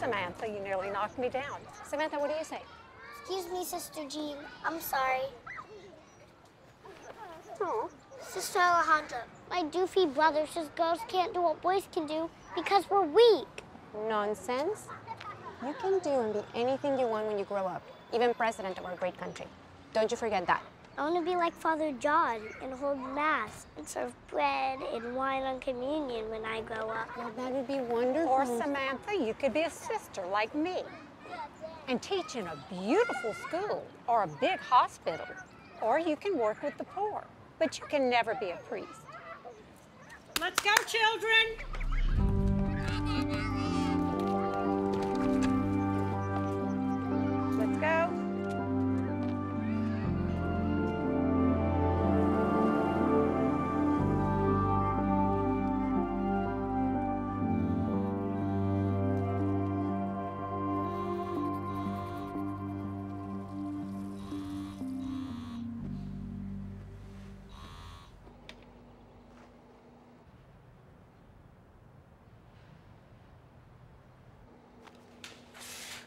careful, Samantha. You nearly knocked me down. Samantha, what do you say? Excuse me, Sister Jean. I'm sorry. Oh. Sister Alejandra, my doofy brother says girls can't do what boys can do because we're weak. Nonsense. You can do and be anything you want when you grow up, even president of our great country. Don't you forget that. I want to be like Father John and hold Mass and serve bread and wine on communion when I grow up. Well, that would be wonderful. Or Samantha, you could be a sister like me and teach in a beautiful school or a big hospital. Or you can work with the poor, but you can never be a priest. Let's go, children. Let's go.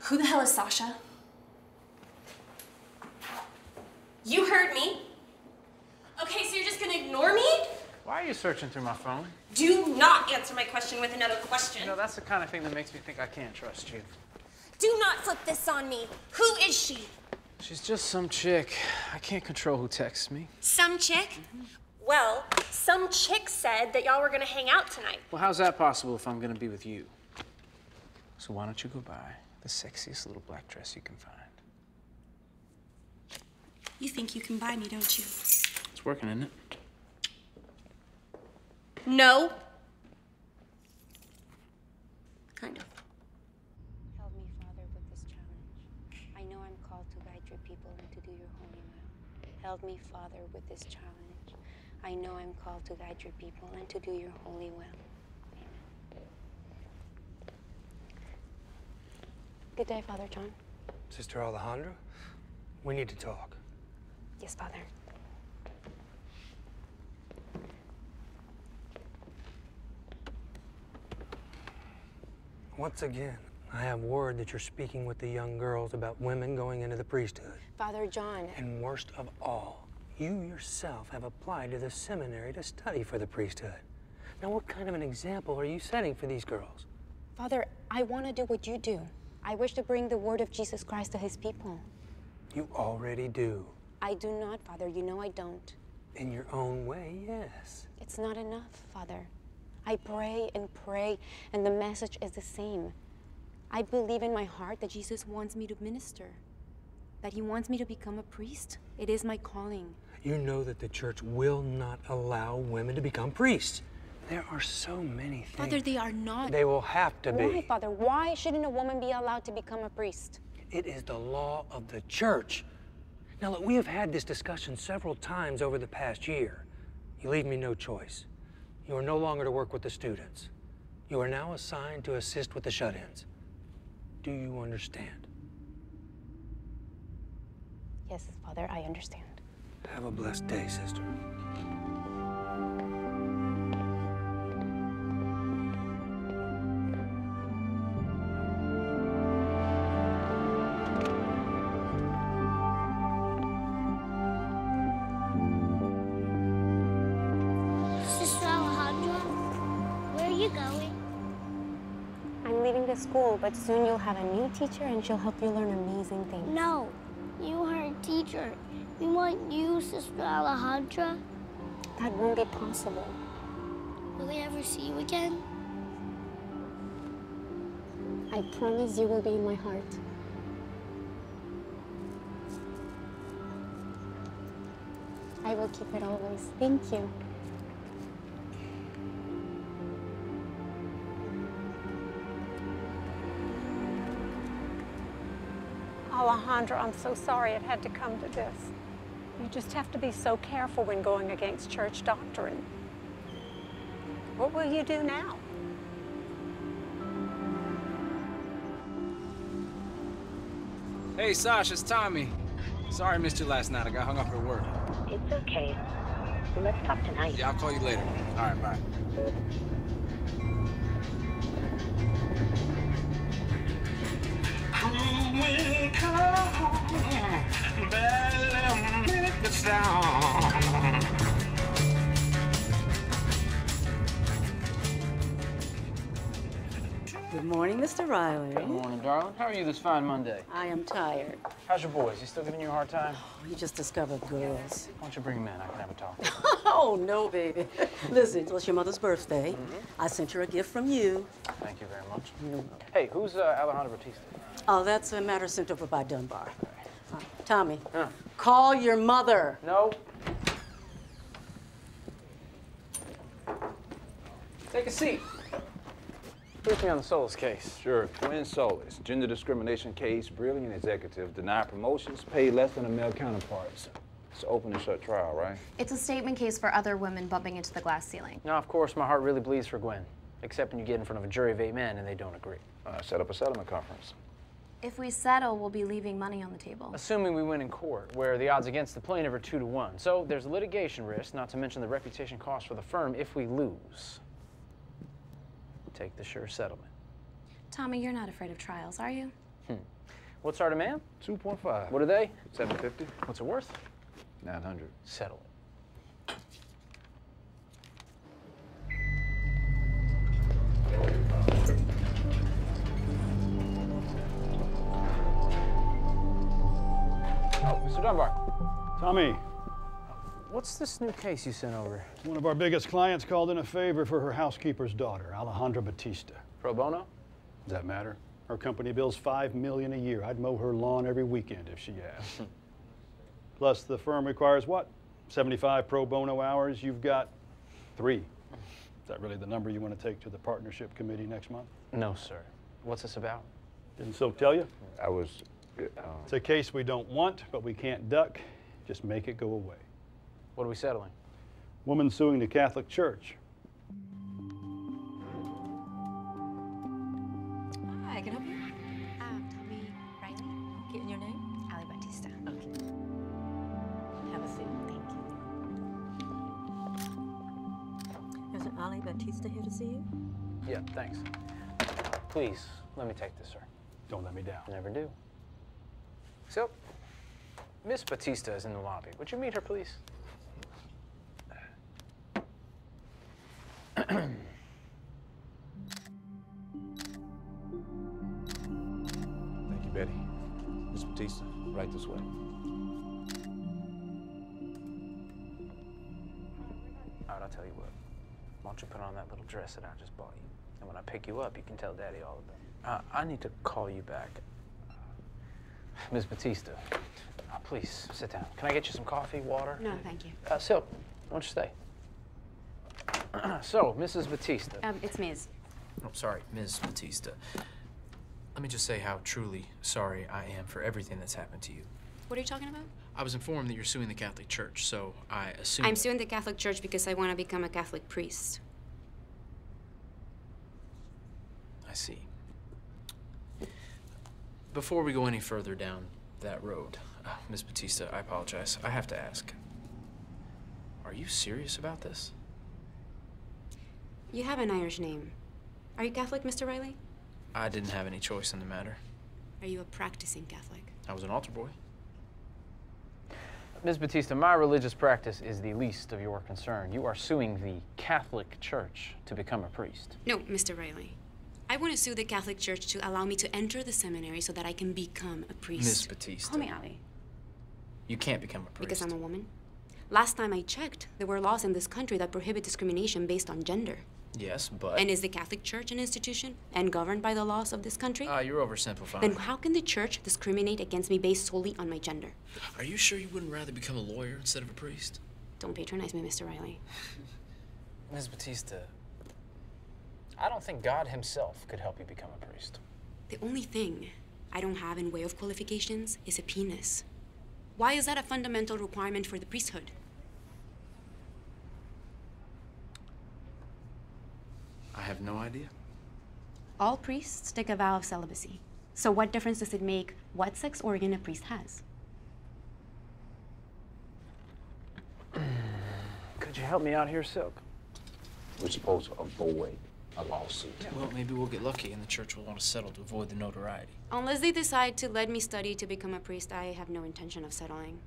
Who the hell is Sasha? You heard me. Okay, so you're just gonna ignore me? Why are you searching through my phone? Do not answer my question with another question. You know, that's the kind of thing that makes me think I can't trust you. Do not flip this on me. Who is she? She's just some chick. I can't control who texts me. Some chick? Well, some chick said that y'all were gonna hang out tonight. Well, how's that possible if I'm gonna be with you? So why don't you go buy the sexiest little black dress you can find? You think you can buy me, don't you? It's working, isn't it? No. Kind of. Help me, Father, with this challenge. I know I'm called to guide your people and to do your holy will. Help me, Father, with this challenge. I know I'm called to guide your people and to do your holy will. Good day, Father John. Sister Alejandra, we need to talk. Yes, Father. Once again, I have word that you're speaking with the young girls about women going into the priesthood. Father John. And worst of all, you yourself have applied to the seminary to study for the priesthood. Now, what kind of an example are you setting for these girls? Father, I want to do what you do. I wish to bring the word of Jesus Christ to his people. You already do. I do not, Father. You know I don't. In your own way, yes. It's not enough, Father. I pray and pray, and the message is the same. I believe in my heart that Jesus wants me to minister, that he wants me to become a priest. It is my calling. You know that the church will not allow women to become priests. There are so many things. Father, they are not. They will have to be. Why, Father? Why shouldn't a woman be allowed to become a priest? It is the law of the church. Now, look, we have had this discussion several times over the past year. You leave me no choice. You are no longer to work with the students. You are now assigned to assist with the shut ins. Do you understand? Yes, Father, I understand. Have a blessed day, sister. But soon you'll have a new teacher and she'll help you learn amazing things. No, you are a teacher. We want you, Sister Alejandra. That won't be possible. Will I ever see you again? I promise you will be in my heart. I will keep it always. Thank you. Alejandra, I'm so sorry it had to come to this. You just have to be so careful when going against church doctrine. What will you do now? Hey, Sash, it's Tommy. Sorry I missed you last night. I got hung up at work. It's okay. Let's talk tonight. Yeah, I'll call you later. All right, bye. Come. Bethlehem, make the sound. Good morning, Mr. Riley. Good morning, darling. How are you this fine Monday? I am tired. How's your boys? He still giving you a hard time? We just discovered girls. Why don't you bring him in? I can have a talk. oh, no, baby. Listen, it was your mother's birthday. I sent her a gift from you. Thank you very much. Hey, who's uh, Alejandra Batista? Oh, that's a matter sent over by Dunbar. Uh, Tommy, call your mother. No. Take a seat. Brief me on the Solis case. Sure. Twin Solis, gender discrimination case, brilliant executive, denied promotions, paid less than a male counterparts. It's open and shut trial, right? It's a statement case for other women bumping into the glass ceiling. Now, of course, my heart really bleeds for Gwen, except when you get in front of a jury of eight men and they don't agree. Uh, set up a settlement conference. If we settle, we'll be leaving money on the table. Assuming we win in court, where the odds against the plaintiff are two to one. So there's litigation risk, not to mention the reputation cost for the firm if we lose. Take the sure settlement. Tommy, you're not afraid of trials, are you? Hmm. What's our demand? 2.5. What are they? 750. What's it worth? 900. Settle it. Oh, Mr. Dunbar. Tommy, What's this new case you sent over? one of our biggest clients called in a favor for her housekeeper's daughter, Alejandra Batista. Pro bono? Does that matter? Her company bills five million a year. I'd mow her lawn every weekend if she asked. Plus, the firm requires what? 75 pro bono hours. You've got three. Is that really the number you want to take to the partnership committee next month? No, sir. What's this about? Didn't Silk tell you? I was. Uh, It's a case we don't want, but we can't duck. Just make it go away. What are we settling? Woman suing the Catholic Church. Hi, can I help you? Um, Tommy Riley. Getting your name? Ali Batista. Okay. Have a seat. Thank you. Isn't Ali Batista here to see you? Yeah, thanks. Please, let me take this, sir. Don't let me down. Never do. So, Miss Batista is in the lobby. Would you meet her, please? Dress that I just bought you? And when I pick you up, you can tell Daddy all about it. Uh, I need to call you back. Ms. Batista, uh, please sit down. Can I get you some coffee, water? No, thank you. Uh, Silk, why don't you stay? so, Mrs. Batista. Um, it's Ms. Oh, sorry, Ms. Batista. Let me just say how truly sorry I am for everything that's happened to you. What are you talking about? I was informed that you're suing the Catholic Church, so I assume. I'm suing the Catholic Church because I want to become a Catholic priest. I see. Before we go any further down that road, uh, Ms. Batista, I apologize. I have to ask. Are you serious about this? You have an Irish name. Are you Catholic, Mr. Riley? I didn't have any choice in the matter. Are you a practicing Catholic? I was an altar boy. Ms. Batista, my religious practice is the least of your concern. You are suing the Catholic Church to become a priest. No, Mr. Riley. I want to sue the Catholic Church to allow me to enter the seminary so that I can become a priest. Miss Batista. Call me Ali. You can't become a priest. Because I'm a woman. Last time I checked, there were laws in this country that prohibit discrimination based on gender. Yes, but. And is the Catholic Church an institution and governed by the laws of this country? Ah, you're oversimplifying. then how can the church discriminate against me based solely on my gender? Are you sure you wouldn't rather become a lawyer instead of a priest? Don't patronize me, Mr. Riley. Ms. Batista, I don't think God Himself could help you become a priest. The only thing I don't have in way of qualifications is a penis. Why is that a fundamental requirement for the priesthood? I have no idea. All priests take a vow of celibacy. So what difference does it make what sex organ a priest has? Could you help me out here, Silk? We're supposed to avoid a lawsuit. Well, maybe we'll get lucky and the church will want to settle to avoid the notoriety. Unless they decide to let me study to become a priest, I have no intention of settling.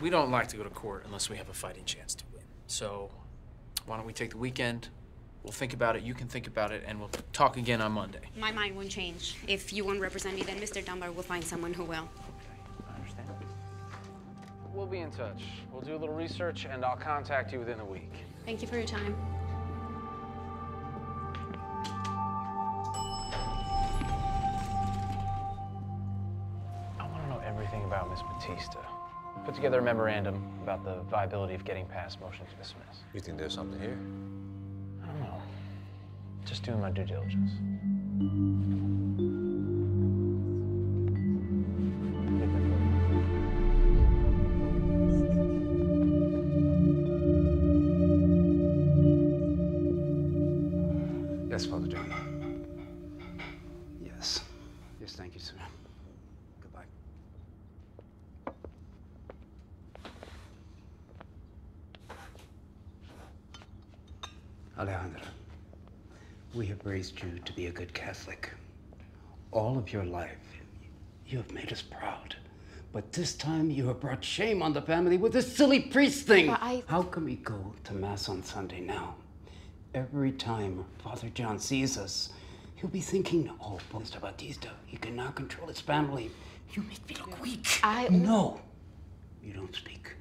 We don't like to go to court unless we have a fighting chance to win. So, why don't we take the weekend? We'll think about it, you can think about it, and we'll talk again on Monday. My mind won't change. If you won't represent me, then Mr. Dunbar will find someone who will. Okay, I understand. We'll be in touch. We'll do a little research, and I'll contact you within a week. Thank you for your time. I want to know everything about Miss Batista. Put together a memorandum about the viability of getting past motion to dismiss. You think there's something here? I don't know. Just doing my due diligence. Be a good Catholic. All of your life, you have made us proud. But this time you have brought shame on the family with this silly priest thing. I- How can we go to Mass on Sunday now? Every time Father John sees us, he'll be thinking, oh, Mr. Batista, he cannot control his family. You make me look weak. I. No, you don't speak.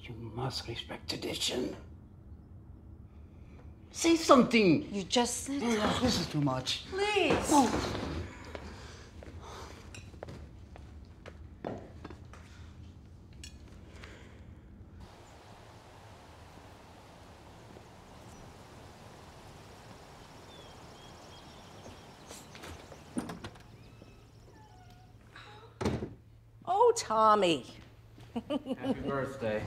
You must respect tradition. Say something. You just said. Oh, Ugh, this is too much. Please. Oh, oh Tommy. Happy birthday.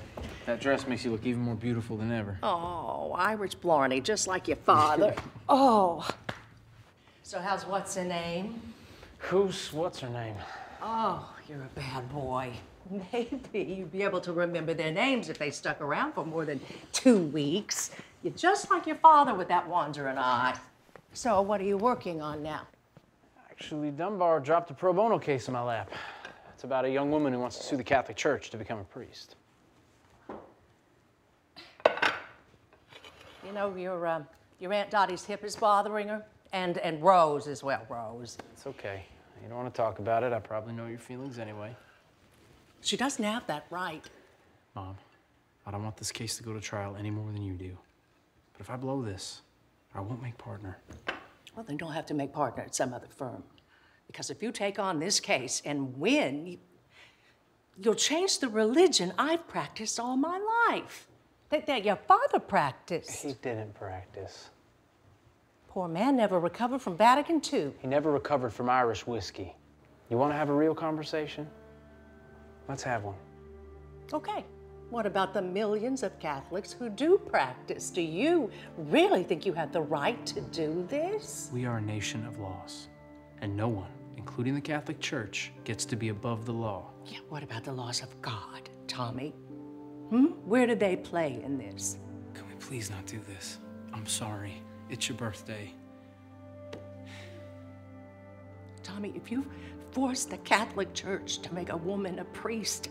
That dress makes you look even more beautiful than ever. Oh, Irish Blarney, just like your father. oh. So how's what's her name? Who's, what's her name? Oh, you're a bad boy. Maybe you'd be able to remember their names if they stuck around for more than two weeks. You're just like your father with that wandering eye. So what are you working on now? Actually, Dunbar dropped a pro bono case in my lap. About a young woman who wants to sue the Catholic Church to become a priest. You know, your, uh, your Aunt Dottie's hip is bothering her, and, and Rose as well, Rose. It's okay. You don't want to talk about it. I probably know your feelings anyway. She doesn't have that right. Mom, I don't want this case to go to trial any more than you do. But if I blow this, I won't make partner. Well, then don't have to make partner at some other firm. Because if you take on this case and win, you, you'll change the religion I've practiced all my life. That, that your father practiced. He didn't practice. Poor man never recovered from Vatican II. He never recovered from Irish whiskey. You want to have a real conversation? Let's have one. Okay. What about the millions of Catholics who do practice? Do you really think you have the right to do this? We are a nation of laws, and no one, including the Catholic Church, gets to be above the law. Yeah, what about the laws of God, Tommy? Hmm? Where do they play in this? Can we please not do this? I'm sorry. It's your birthday. Tommy, if you force the Catholic Church to make a woman a priest,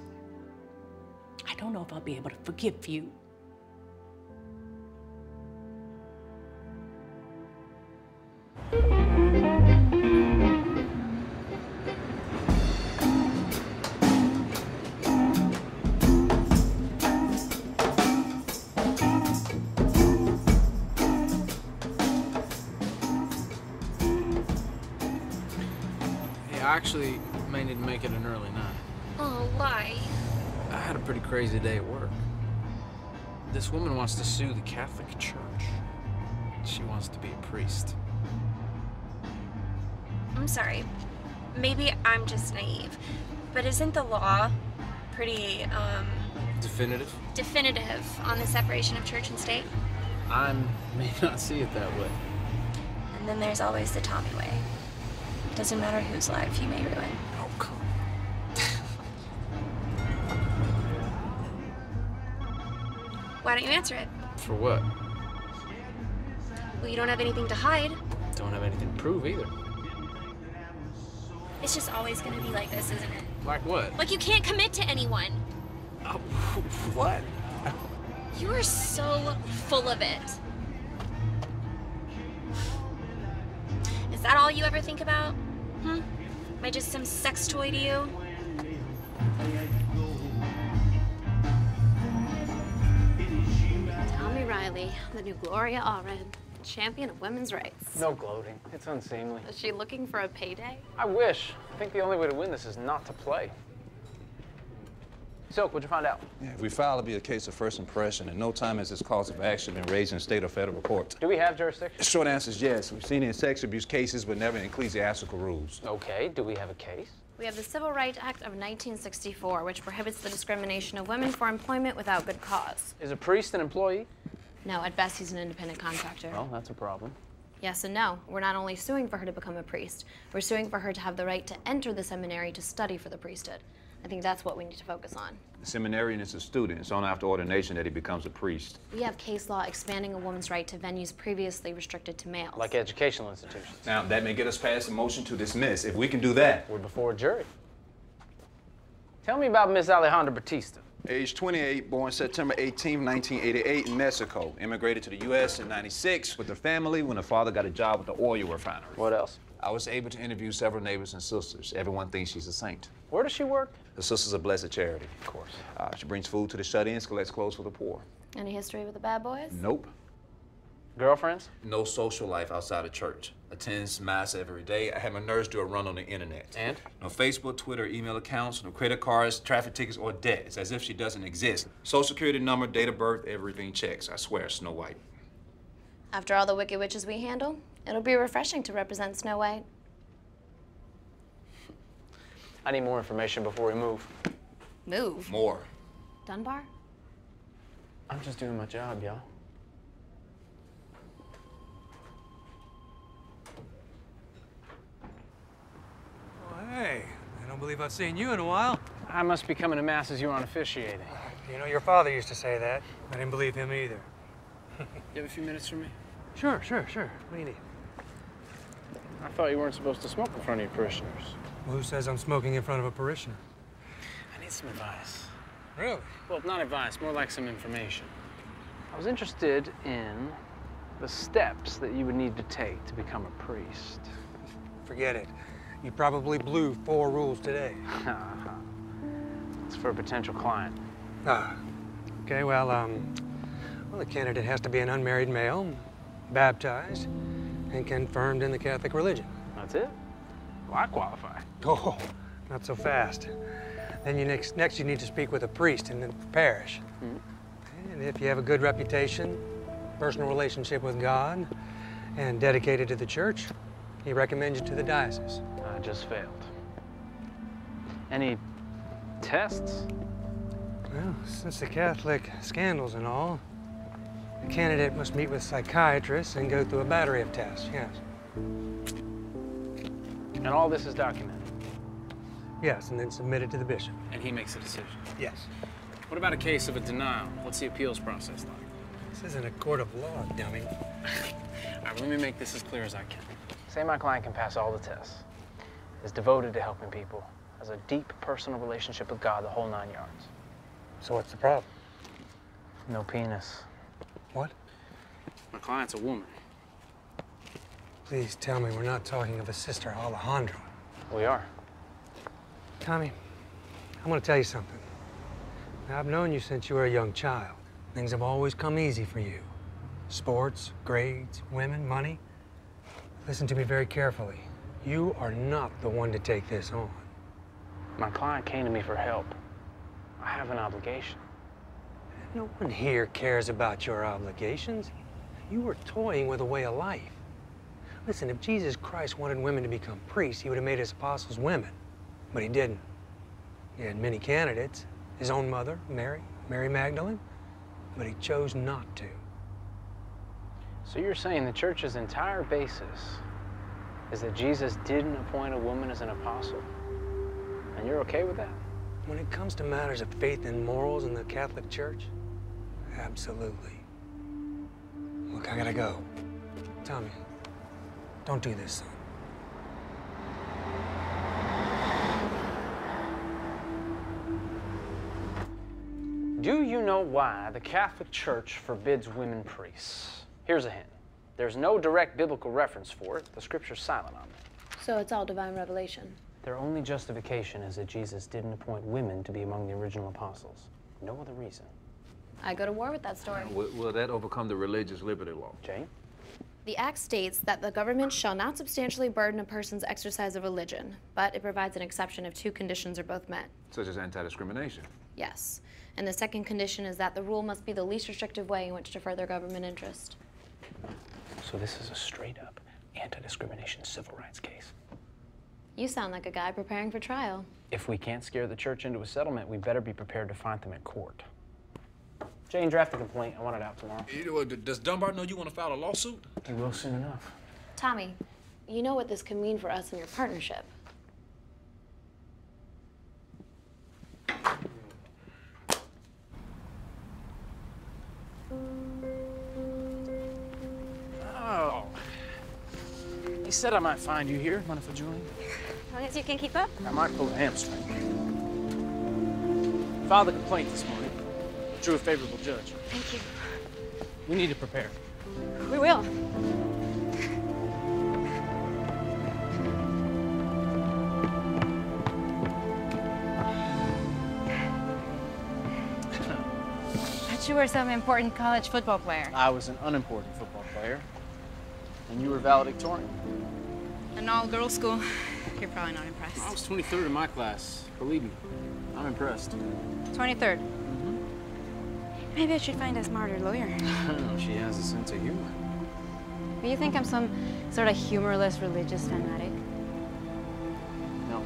I don't know if I'll be able to forgive you. Actually may need to make it an early night. Oh, why? I had a pretty crazy day at work. This woman wants to sue the Catholic Church. She wants to be a priest. I'm sorry. Maybe I'm just naive. But isn't the law pretty, um, Definitive? definitive on the separation of church and state? I may not see it that way. And then there's always the Tommy way. Doesn't matter whose life you may ruin. Oh, come Why don't you answer it? For what? Well, you don't have anything to hide. Don't have anything to prove either. It's just always gonna be like this, isn't it? Like what? Like you can't commit to anyone. Uh, what? You are so full of it. That all you ever think about? Hmm? Am I just some sex toy to you? Tommy Riley, the new Gloria Allred, champion of women's rights. No gloating. It's unseemly. Is she looking for a payday? I wish. I think the only way to win this is not to play. Silk, what'd you find out? Yeah, if we file, it'll be a case of first impression, and no time has this cause of action been raised in state or federal court. Do we have jurisdiction? The short answer is yes. We've seen it in sex abuse cases, but never in ecclesiastical rules. Okay, do we have a case? We have the Civil Rights Act of 1964, which prohibits the discrimination of women for employment without good cause. Is a priest an employee? No, at best, he's an independent contractor. Well, that's a problem. Yes and no. We're not only suing for her to become a priest, we're suing for her to have the right to enter the seminary to study for the priesthood. I think that's what we need to focus on. The seminarian is a student. It's only after ordination that he becomes a priest. We have case law expanding a woman's right to venues previously restricted to males. Like educational institutions. Now, that may get us past the motion to dismiss. If we can do that. We're before a jury. Tell me about Miss Alejandra Batista. Age 28, born September 18, 1988 in Mexico. Immigrated to the U.S. in 96 with her family when her father got a job with the oil refinery. What else? I was able to interview several neighbors and sisters. Everyone thinks she's a saint. Where does she work? The Sisters of Blessed Charity. Of course. Uh, she brings food to the shut-ins, collects clothes for the poor. Any history with the bad boys? Nope. Girlfriends? No social life outside of church. Attends mass every day. I had my nurse do a run on the internet. And? No Facebook, Twitter, email accounts, no credit cards, traffic tickets, or debt. It's as if she doesn't exist. Social security number, date of birth, everything checks. I swear, Snow White. After all the wicked witches we handle, it'll be refreshing to represent Snow White. I need more information before we move. Move? More. Dunbar? I'm just doing my job, y'all. Well, hey, I don't believe I've seen you in a while. I must be coming to mass as you aren't officiating. Uh, you know, your father used to say that. I didn't believe him either. You have a few minutes for me? Sure, sure, sure. What do you need? I thought you weren't supposed to smoke in front of your parishioners. Well, who says I'm smoking in front of a parishioner? I need some advice. Really? Well, not advice, more like some information. I was interested in the steps that you would need to take to become a priest. Forget it. You probably blew four rules today. it's for a potential client. Ah. Okay, well, um, well, the candidate has to be an unmarried male, baptized, and confirmed in the Catholic religion. That's it? Well, I qualify. Oh, not so fast. Then you next, next you need to speak with a priest in the parish. Hmm. And if you have a good reputation, personal relationship with God, and dedicated to the church, he recommends you to the diocese. I just failed. Any tests? Well, since the Catholic scandals and all, the candidate must meet with psychiatrists and go through a battery of tests, yes. And all this is documented? Yes, and then submitted to the bishop. And he makes a decision? Yes. What about a case of a denial? What's the appeals process like? This isn't a court of law, dummy. All right, let me make this as clear as I can. Say my client can pass all the tests, is devoted to helping people, has a deep personal relationship with God, the whole nine yards. So what's the problem? No penis. What? My client's a woman. Please tell me we're not talking of a sister Alejandra. We are. Tommy, I'm gonna tell you something. I've known you since you were a young child. Things have always come easy for you. Sports, grades, women, money. Listen to me very carefully. You are not the one to take this on. My client came to me for help. I have an obligation. No one here cares about your obligations. You were toying with a way of life. Listen, if Jesus Christ wanted women to become priests, he would have made his apostles women. But he didn't. He had many candidates. His own mother, Mary, Mary Magdalene. But he chose not to. So you're saying the church's entire basis is that Jesus didn't appoint a woman as an apostle? And you're okay with that? When it comes to matters of faith and morals in the Catholic Church, absolutely. Look, I gotta go. Tommy, don't do this, son. Do you know why the Catholic Church forbids women priests? Here's a hint. There's no direct biblical reference for it. The scripture's silent on it. So it's all divine revelation. Their only justification is that Jesus didn't appoint women to be among the original apostles. No other reason. I go to war with that story. Will, will that overcome the religious liberty law? Jane? The Act states that the government shall not substantially burden a person's exercise of religion, but it provides an exception if two conditions are both met. Such as anti-discrimination. Yes. And the second condition is that the rule must be the least restrictive way in which to further government interest. So this is a straight up anti discrimination civil rights case. You sound like a guy preparing for trial. If we can't scare the church into a settlement, we better be prepared to fight them at court. Jane, draft a complaint. I want it out tomorrow. Does Dunbar know you want to file a lawsuit? He will soon enough. Tommy, you know what this could mean for us and your partnership. Oh. He said I might find you here. Mind if I join? As long as you can keep up. I might pull a hamstring. Filed a complaint this morning. Drew a favorable judge. Thank you. We need to prepare. We will. Thought you were some important college football player. I was an unimportant football player, and you were valedictorian. An all-girls school. You're probably not impressed. I was 23rd in my class. Believe me, I'm impressed. 23rd. Maybe I should find a smarter lawyer. Oh, she has a sense of humor. Do you think I'm some sort of humorless religious fanatic? No.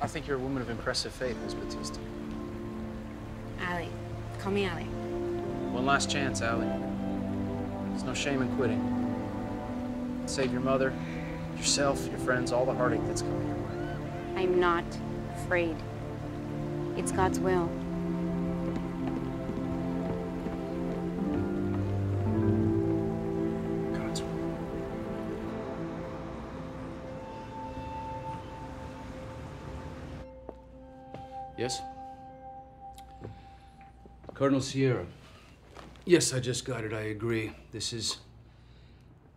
I think you're a woman of impressive faith, Miss Batista. Allie. Call me Allie. One last chance, Allie. There's no shame in quitting. Save your mother, yourself, your friends, all the heartache that's coming your way. I'm not afraid. It's God's will. Cardinal Sierra. Yes, I just got it. I agree. This is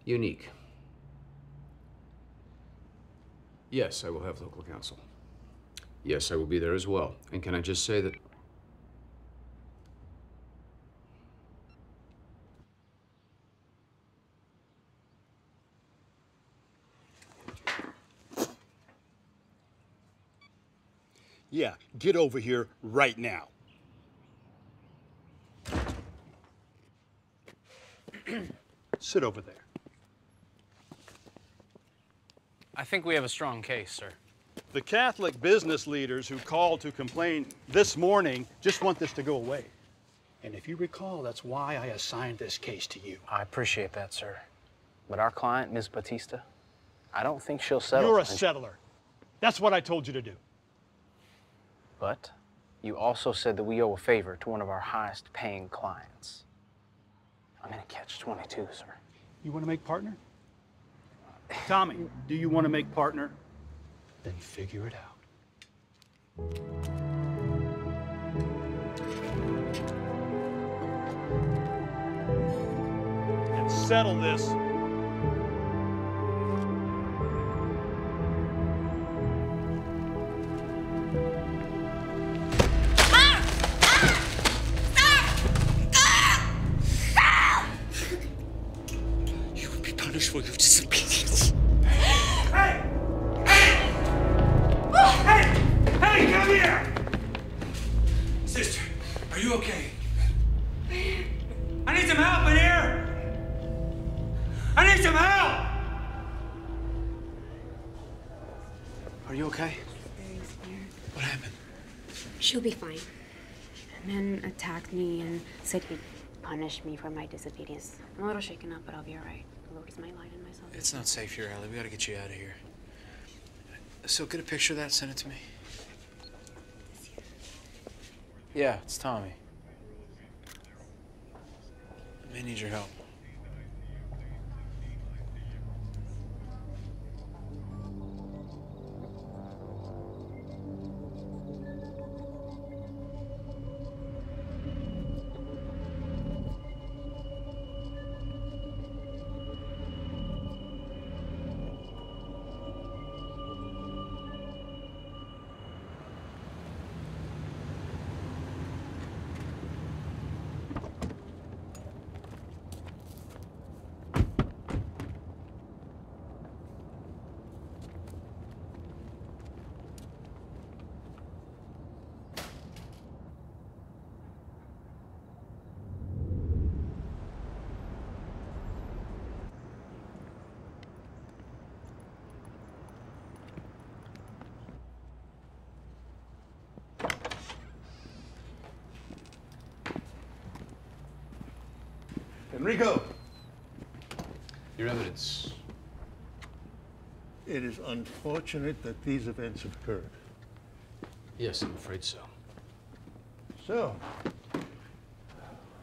unique. Yes, I will have local counsel. Yes, I will be there as well. And can I just say that Yeah, get over here right now. Sit over there. I think we have a strong case, sir. The Catholic business leaders who called to complain this morning just want this to go away. And if you recall, that's why I assigned this case to you. I appreciate that, sir. But our client, Ms. Batista, I don't think she'll settle. You're a settler. That's what I told you to do. But you also said that we owe a favor to one of our highest paying clients. I'm in a catch 22, sir. You want to make partner? Tommy, do you want to make partner? Then figure it out. And settle this. Said he'd punish me for my disobedience. I'm a little shaken up, but I'll be all right. The Lord is my light and my salvation. It's not safe here, Ellie. We gotta get you out of here. So get a picture of that, send it to me. Yeah, it's Tommy. I may need your help. Enrico! Your evidence. It is unfortunate that these events have occurred. Yes, I'm afraid so. So,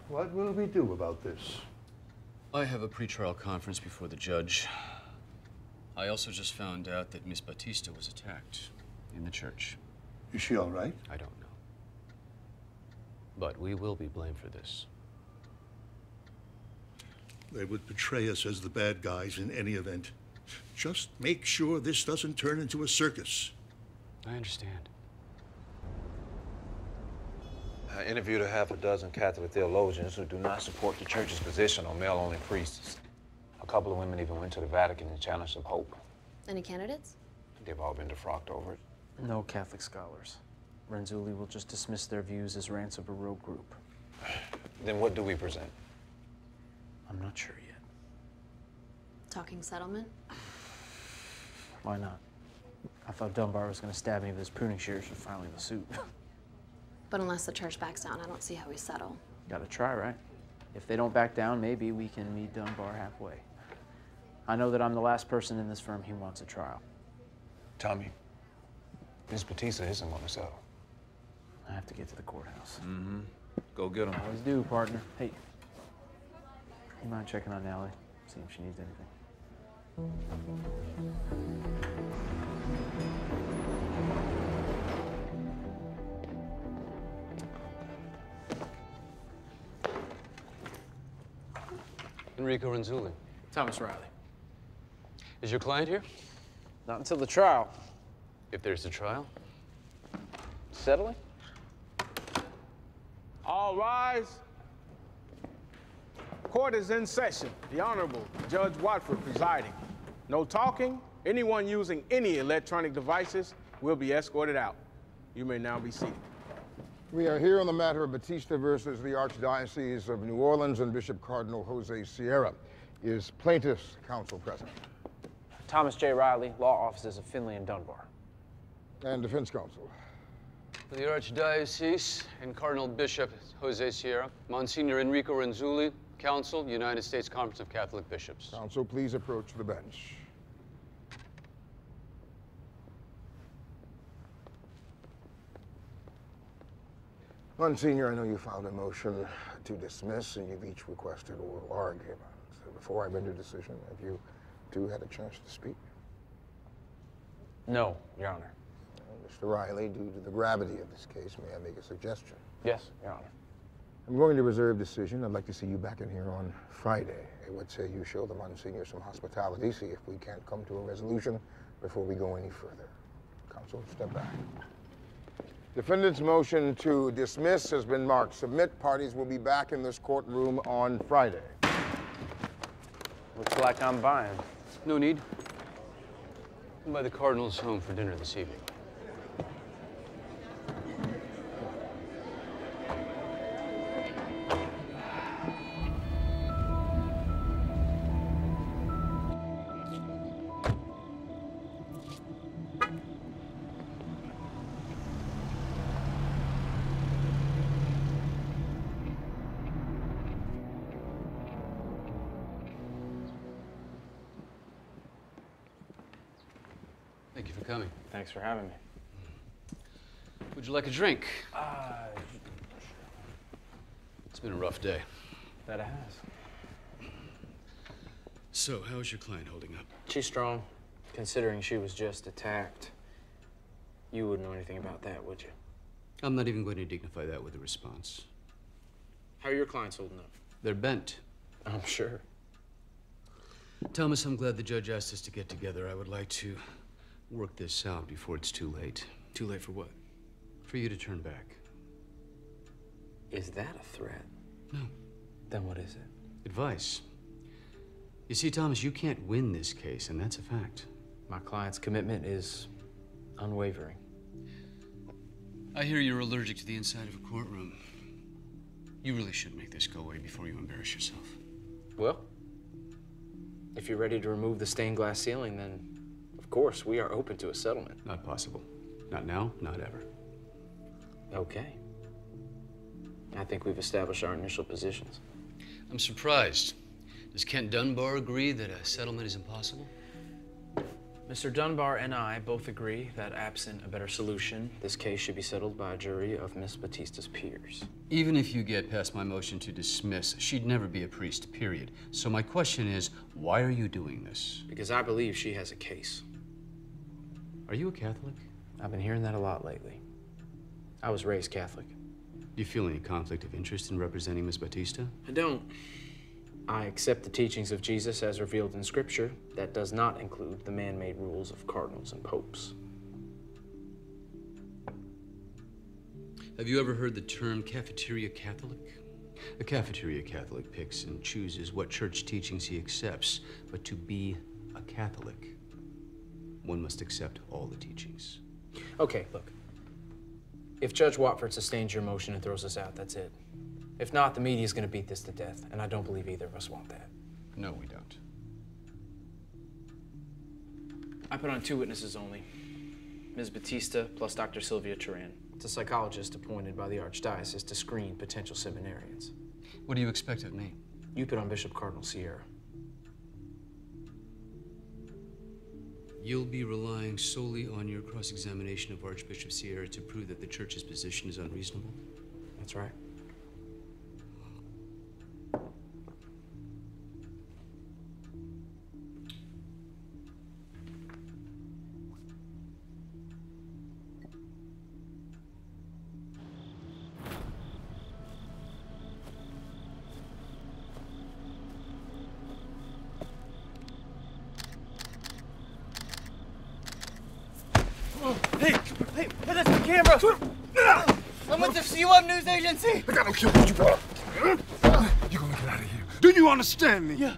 what will we do about this? I have a pretrial conference before the judge. I also just found out that Miss Batista was attacked in the church. Is she all right? I don't know. But we will be blamed for this. They would portray us as the bad guys in any event. Just make sure this doesn't turn into a circus. I understand. I interviewed a half a dozen Catholic theologians who do not support the church's position on male-only priests. A couple of women even went to the Vatican and challenged the Pope. Any candidates? They've all been defrocked over it. No Catholic scholars. Renzulli will just dismiss their views as rants of a rogue group. Then what do we present? I'm not sure yet. Talking settlement? Why not? I thought Dunbar was going to stab me with his pruning shears for filing the suit. But unless the church backs down, I don't see how we settle. Gotta try, right? If they don't back down, maybe we can meet Dunbar halfway. I know that I'm the last person in this firm who wants a trial. Tommy, Miss Batista isn't going to settle. I have to get to the courthouse. Mm-hmm. Go get him. Always do, partner. Hey, you mind checking on Allie? See if she needs anything. Enrico Renzulli. Thomas Riley. Is your client here? Not until the trial. If there's a trial? Settling? All rise. Court is in session. The Honorable Judge Watford presiding. No talking. Anyone using any electronic devices will be escorted out. You may now be seated. We are here on the matter of Batista versus the Archdiocese of New Orleans and Bishop Cardinal Jose Sierra. Is plaintiff's counsel present? Thomas J. Riley, law offices of Finley and Dunbar. And defense counsel? For the Archdiocese and Cardinal Bishop Jose Sierra, Monsignor Enrico Renzulli, Counsel, United States Conference of Catholic Bishops. Counsel, please approach the bench. Monsignor, I know you filed a motion to dismiss, and you've each requested oral argument. So before I render decision, have you two had a chance to speak? No, Your Honor. Mr. Riley, due to the gravity of this case, may I make a suggestion? Yes, Your Honor. I'm going to reserve decision. I'd like to see you back in here on Friday. I would say you show the Monsignor some hospitality, see if we can't come to a resolution before we go any further. Counsel, step back. Defendant's motion to dismiss has been marked. Submit. Parties will be back in this courtroom on Friday. Looks like I'm buying. No need. I'm by the Cardinal's home for dinner this evening. Thank you for coming. Thanks for having me. Would you like a drink? Uh, It's been a rough day. that it has. So, how is your client holding up? She's strong, considering she was just attacked. You wouldn't know anything about that, would you? I'm not even going to dignify that with a response. How are your clients holding up? They're bent. I'm sure. Thomas, I'm glad the judge asked us to get together. I would like to work this out before it's too late. Too late for what? For you to turn back. Is that a threat? No. Then what is it? Advice. You see, Thomas, you can't win this case, and that's a fact. My client's commitment is unwavering. I hear you're allergic to the inside of a courtroom. You really should make this go away before you embarrass yourself. Well, if you're ready to remove the stained glass ceiling, then of course we are open to a settlement. Not possible. Not now, not ever. Okay. I think we've established our initial positions. I'm surprised. Does Kent Dunbar agree that a settlement is impossible? Mr. Dunbar and I both agree that absent a better solution, this case should be settled by a jury of Miss Batista's peers. Even if you get past my motion to dismiss, she'd never be a priest, period. So my question is, why are you doing this? Because I believe she has a case. Are you a Catholic? I've been hearing that a lot lately. I was raised Catholic. Do you feel any conflict of interest in representing Miss Batista? I don't. I accept the teachings of Jesus as revealed in Scripture. That does not include the man made rules of cardinals and popes. Have you ever heard the term cafeteria Catholic? A cafeteria Catholic picks and chooses what church teachings he accepts, but to be a Catholic, one must accept all the teachings. Okay, look. If Judge Watford sustains your motion and throws us out, that's it. If not, the media's gonna beat this to death, and I don't believe either of us want that. No, we don't. I put on two witnesses only. Ms. Batista plus Dr. Sylvia Turan. It's a psychologist appointed by the Archdiocese to screen potential seminarians. What do you expect of me? You put on Bishop Cardinal Sierra. You'll be relying solely on your cross examination of Archbishop Sierra to prove that the church's position is unreasonable? That's right. Camera! I'm with the C1 News Agency! I got no kill what you brought. You gonna get out of here. Do you understand me? Yeah.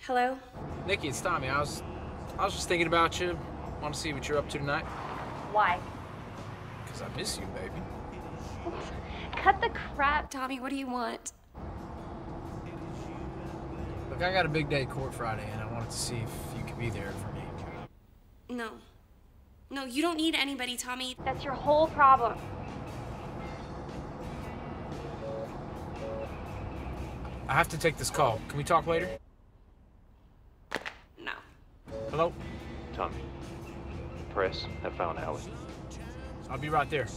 Hello? Nikki, it's Tommy. I was, I was just thinking about you. Want to see what you're up to tonight? Why? Cause I miss you, baby. Cut the crap, Tommy. What do you want? Look, I got a big day at court Friday, and I wanted to see if you could be there for me. No. No, you don't need anybody, Tommy. That's your whole problem. I have to take this call. Can we talk later? No. Hello? Tommy, press have found Allie. I'll be right there.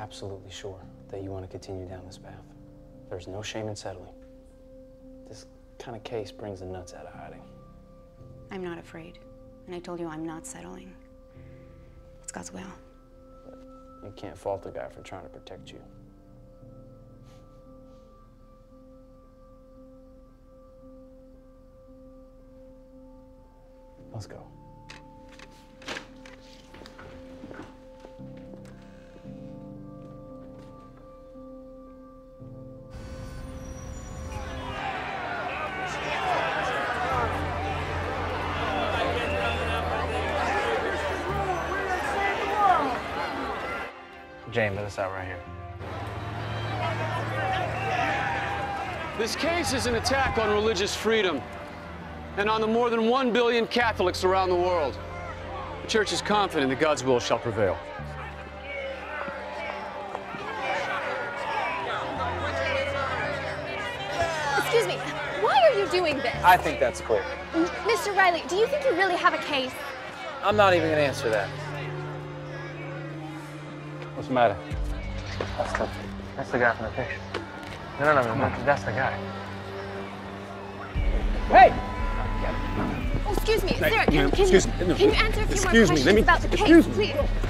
Absolutely sure that you want to continue down this path? There's no shame in settling. This kind of case brings the nuts out of hiding. I'm not afraid. And I told you I'm not settling. It's God's will. You can't fault the guy for trying to protect you. Jane, but it's out right here. This case is an attack on religious freedom and on the more than one billion Catholics around the world. The church is confident that God's will shall prevail. Excuse me, why are you doing this? I think that's clear. Mr. Riley, do you think you really have a case? I'm not even gonna answer that. What's the matter? That's the, that's the guy from the picture. No, no, no, no, that's, that's the guy. Hey! Oh, excuse me, Hey, sir, can, can, excuse you, me, no, can you answer a few more excuse me, questions let me- about the case, excuse me. please?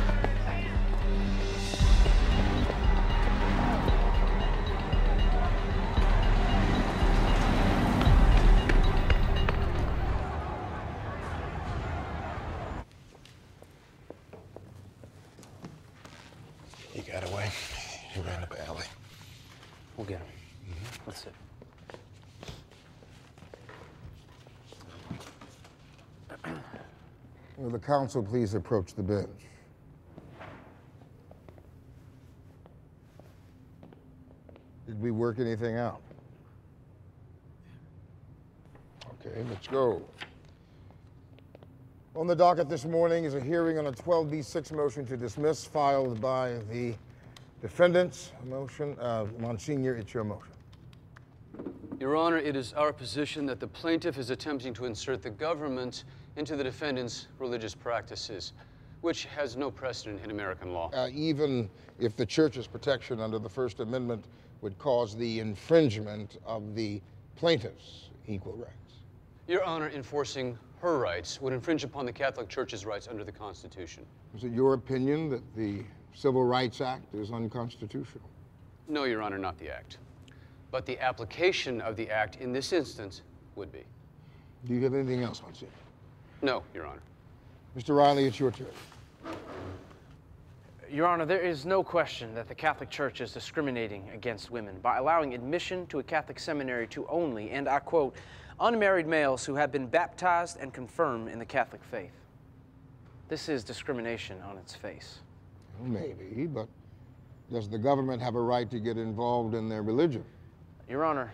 The counsel please approach the bench? Did we work anything out? Okay, let's go. On the docket this morning is a hearing on a 12B6 motion to dismiss filed by the defendants. Motion, uh, Monsignor, it's your motion. Your Honor, it is our position that the plaintiff is attempting to insert the government into the defendant's religious practices, which has no precedent in American law. Uh, even if the church's protection under the First Amendment would cause the infringement of the plaintiff's equal rights. Your Honor, enforcing her rights would infringe upon the Catholic Church's rights under the Constitution. Is it your opinion that the Civil Rights Act is unconstitutional? No, Your Honor, not the Act. But the application of the Act in this instance would be. Do you have anything else, Monsignor? No, Your Honor. Mr. Riley, it's your turn. Your Honor, there is no question that the Catholic Church is discriminating against women by allowing admission to a Catholic seminary to only, and I quote, unmarried males who have been baptized and confirmed in the Catholic faith. This is discrimination on its face. Maybe, but does the government have a right to get involved in their religion? Your Honor,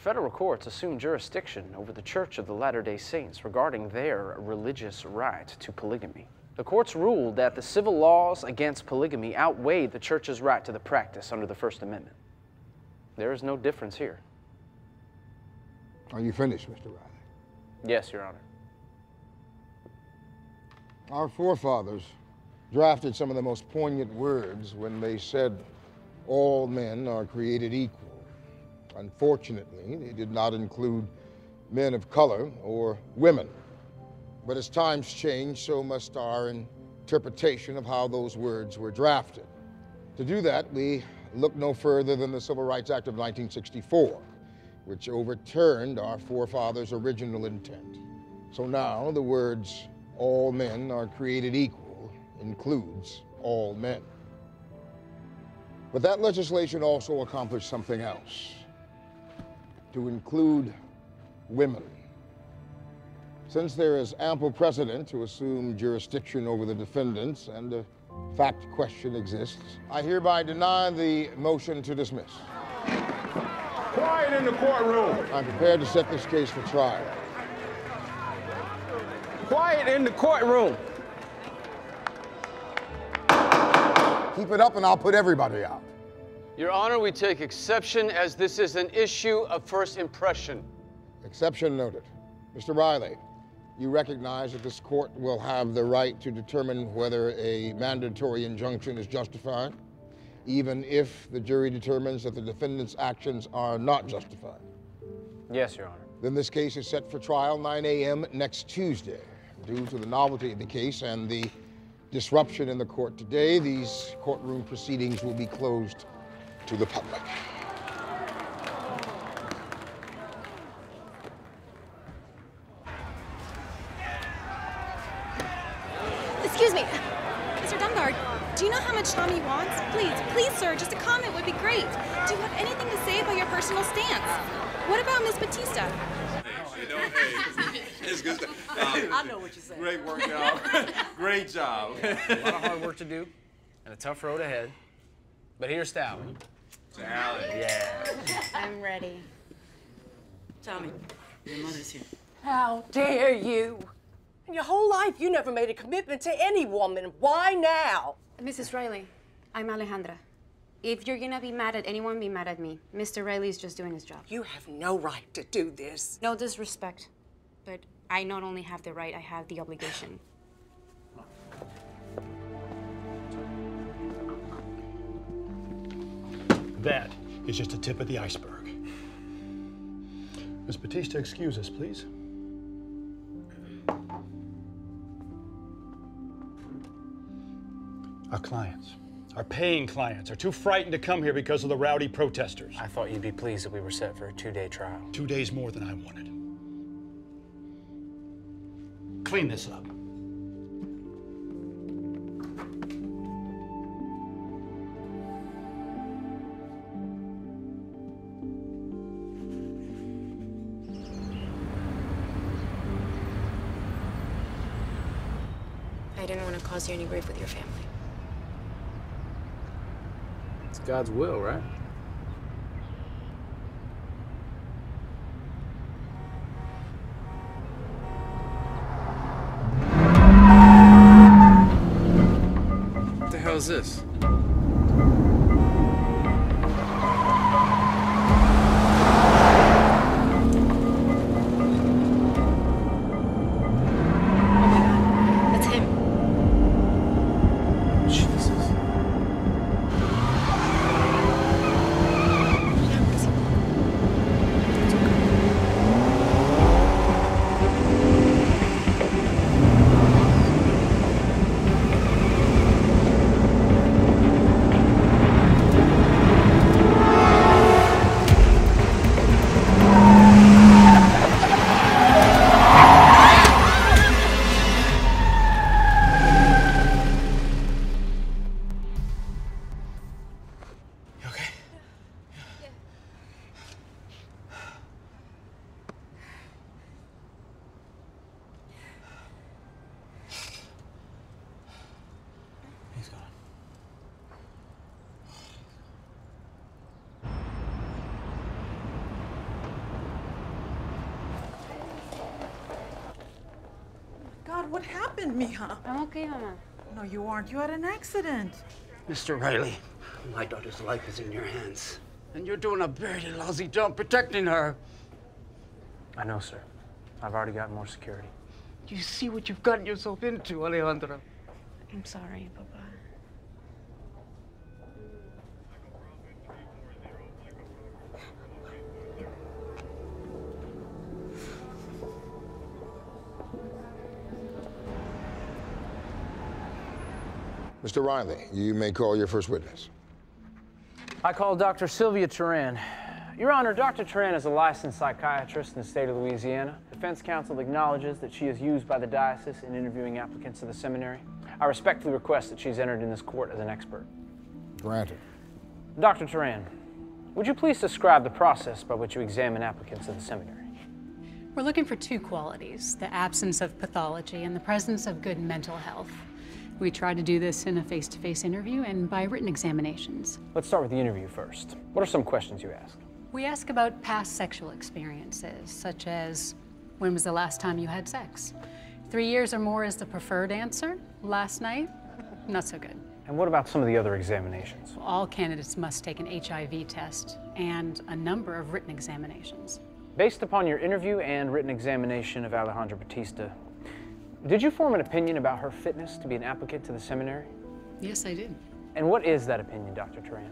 federal courts assume jurisdiction over the Church of the Latter day Saints regarding their religious right to polygamy. The courts ruled that the civil laws against polygamy outweighed the Church's right to the practice under the First Amendment. There is no difference here. Are you finished, Mr. Riley? Yes, Your Honor. Our forefathers drafted some of the most poignant words when they said, All men are created equal. Unfortunately, they did not include men of color or women. But as times change, so must our interpretation of how those words were drafted. To do that, we look no further than the Civil Rights Act of 1964, which overturned our forefathers' original intent. So now the words, all men are created equal, includes all men. But that legislation also accomplished something else to include women. Since there is ample precedent to assume jurisdiction over the defendants and a fact question exists, I hereby deny the motion to dismiss. Quiet in the courtroom. I'm prepared to set this case for trial. Quiet in the courtroom. Keep it up and I'll put everybody out. Your Honor, we take exception as this is an issue of first impression. Exception noted. Mr. Riley, you recognize that this court will have the right to determine whether a mandatory injunction is justified, even if the jury determines that the defendant's actions are not justified. Yes, Your Honor. Then this case is set for trial 9 a.m. next Tuesday. Due to the novelty of the case and the disruption in the court today, these courtroom proceedings will be closed to the public. Excuse me. Mr. Dunbar, do you know how much time he wants? Please, please, sir, just a comment would be great. Do you have anything to say about your personal stance? What about Miss Batista? You know, hey, it's good. stuff. Um, I know what you're saying. Great workout. Great job. A lot of hard work to do. and a tough road ahead. But here's Sally. Sally. Yeah. I'm ready. Tommy, Your mother's here. how dare you? In your whole life, you never made a commitment to any woman. Why now? Mrs. Riley, I'm Alejandra. If you're gonna be mad at anyone, be mad at me. Mr. Riley's just doing his job. You have no right to do this. No disrespect, but I not only have the right, I have the obligation. That is just a tip of the iceberg. Miss Batista, excuse us, please. Our clients, our paying clients, are too frightened to come here because of the rowdy protesters. I thought you'd be pleased that we were set for a two-day trial. Two days more than I wanted. Clean this up. Cause you any grief with your family. It's God's will, right? Okay, Mama. No, you aren't. You had an accident. Mr. Riley, my daughter's life is in your hands. And you're doing a very lousy job protecting her. I know, sir. I've already got more security. You see what you've gotten yourself into, Alejandra. I'm sorry, Papa. Mr. Riley, you may call your first witness. I call Dr. Sylvia Turan. Your Honor, Dr. Turan is a licensed psychiatrist in the state of Louisiana. Defense counsel acknowledges that she is used by the diocese in interviewing applicants to the seminary. I respectfully request that she's entered in this court as an expert. Granted. Dr. Turan, would you please describe the process by which you examine applicants to the seminary? We're looking for two qualities the absence of pathology and the presence of good mental health. We try to do this in a face to face interview and by written examinations. Let's start with the interview first. What are some questions you ask? We ask about past sexual experiences, such as when was the last time you had sex? Three years or more is the preferred answer. Last night, not so good. And what about some of the other examinations? All candidates must take an HIV test and a number of written examinations. Based upon your interview and written examination of Alejandra Batista, did you form an opinion about her fitness to be an applicant to the seminary? Yes, I did. And what is that opinion, Dr. Turan?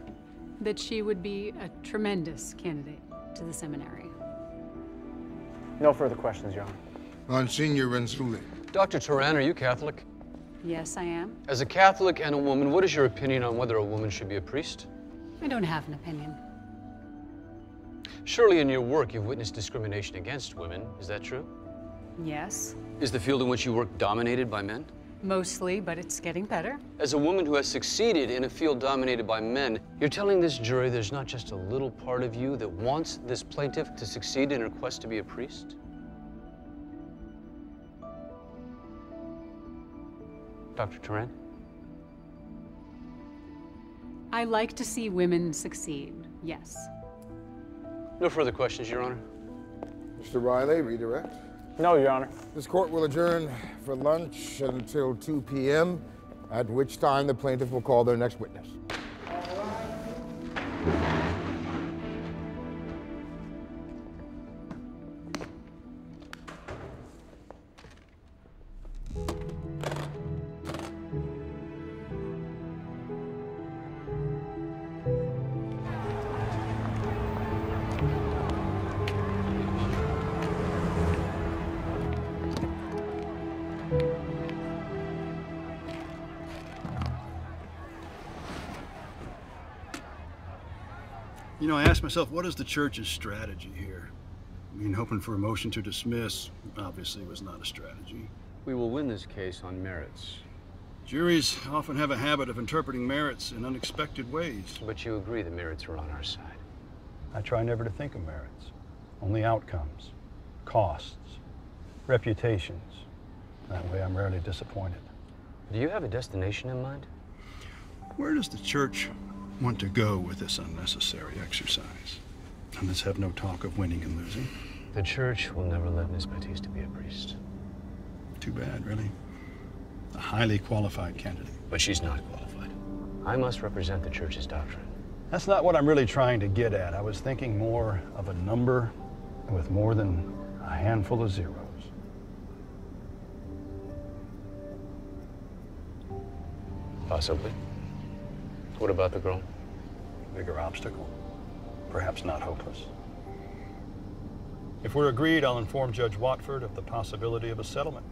That she would be a tremendous candidate to the seminary. No further questions, Your Honor. Monsignor Renzulli. Dr. Turan, are you Catholic? Yes, I am. As a Catholic and a woman, what is your opinion on whether a woman should be a priest? I don't have an opinion. Surely in your work you've witnessed discrimination against women. Is that true? Yes, Is the field in which you work dominated by men? mostly, but it's getting better. As a woman who has succeeded in a field dominated by men, you're telling this jury there's not just a little part of you that wants this plaintiff to succeed in her quest to be a priest? Dr. Turan? I like to see women succeed, yes. No further questions, Your Honor. Mr. Riley, redirect. No, Your Honor. This court will adjourn for lunch until 2 p.m., at which time the plaintiff will call their next witness. Myself, what is the church's strategy here? I mean, hoping for a motion to dismiss obviously was not a strategy. We will win this case on merits. Juries often have a habit of interpreting merits in unexpected ways. But you agree the merits are on our side. I try never to think of merits, only outcomes, costs, reputations. That way I'm rarely disappointed. Do you have a destination in mind? Where does the church want to go with this unnecessary exercise? And let's have no talk of winning and losing. The church will never let Miss Batista be a priest. Too bad, really. A highly qualified candidate. But she's not qualified. I must represent the church's doctrine. That's not what I'm really trying to get at. I was thinking more of a number with more than a handful of zeros. Possibly. What about the girl? Bigger obstacle. Perhaps not hopeless. If we're agreed, I'll inform Judge Watford of the possibility of a settlement.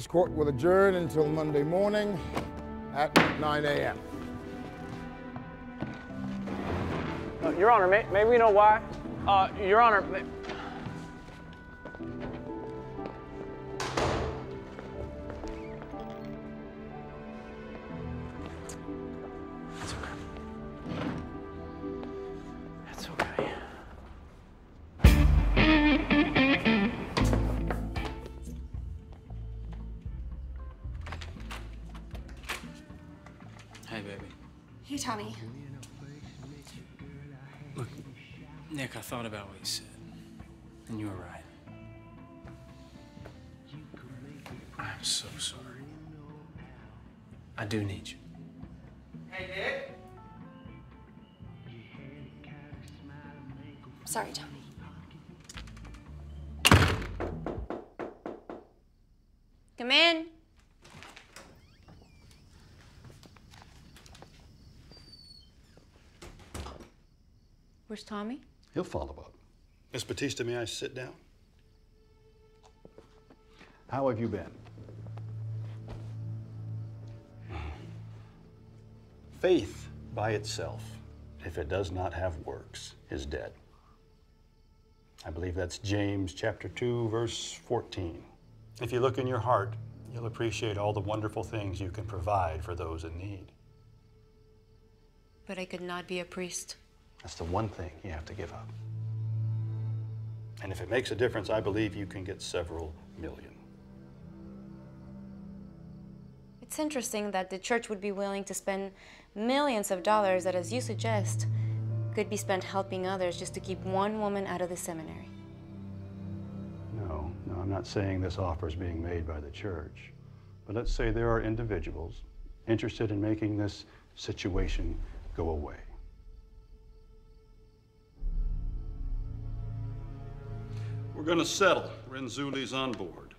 This court will adjourn until Monday morning at 9 a.m. Uh, Your Honor, may, may we know why? Uh, Your Honor, may, Where's Tommy? He'll follow up. Miss Batista, may I sit down? How have you been? Faith by itself, if it does not have works, is dead. I believe that's James chapter 2, verse 14. If you look in your heart, you'll appreciate all the wonderful things you can provide for those in need. But I could not be a priest. That's the one thing you have to give up. And if it makes a difference, I believe you can get several million. It's interesting that the church would be willing to spend millions of dollars that, as you suggest, could be spent helping others just to keep one woman out of the seminary. No, no, I'm not saying this offer is being made by the church. But let's say there are individuals interested in making this situation go away. We're going to settle. Renzulli's on board.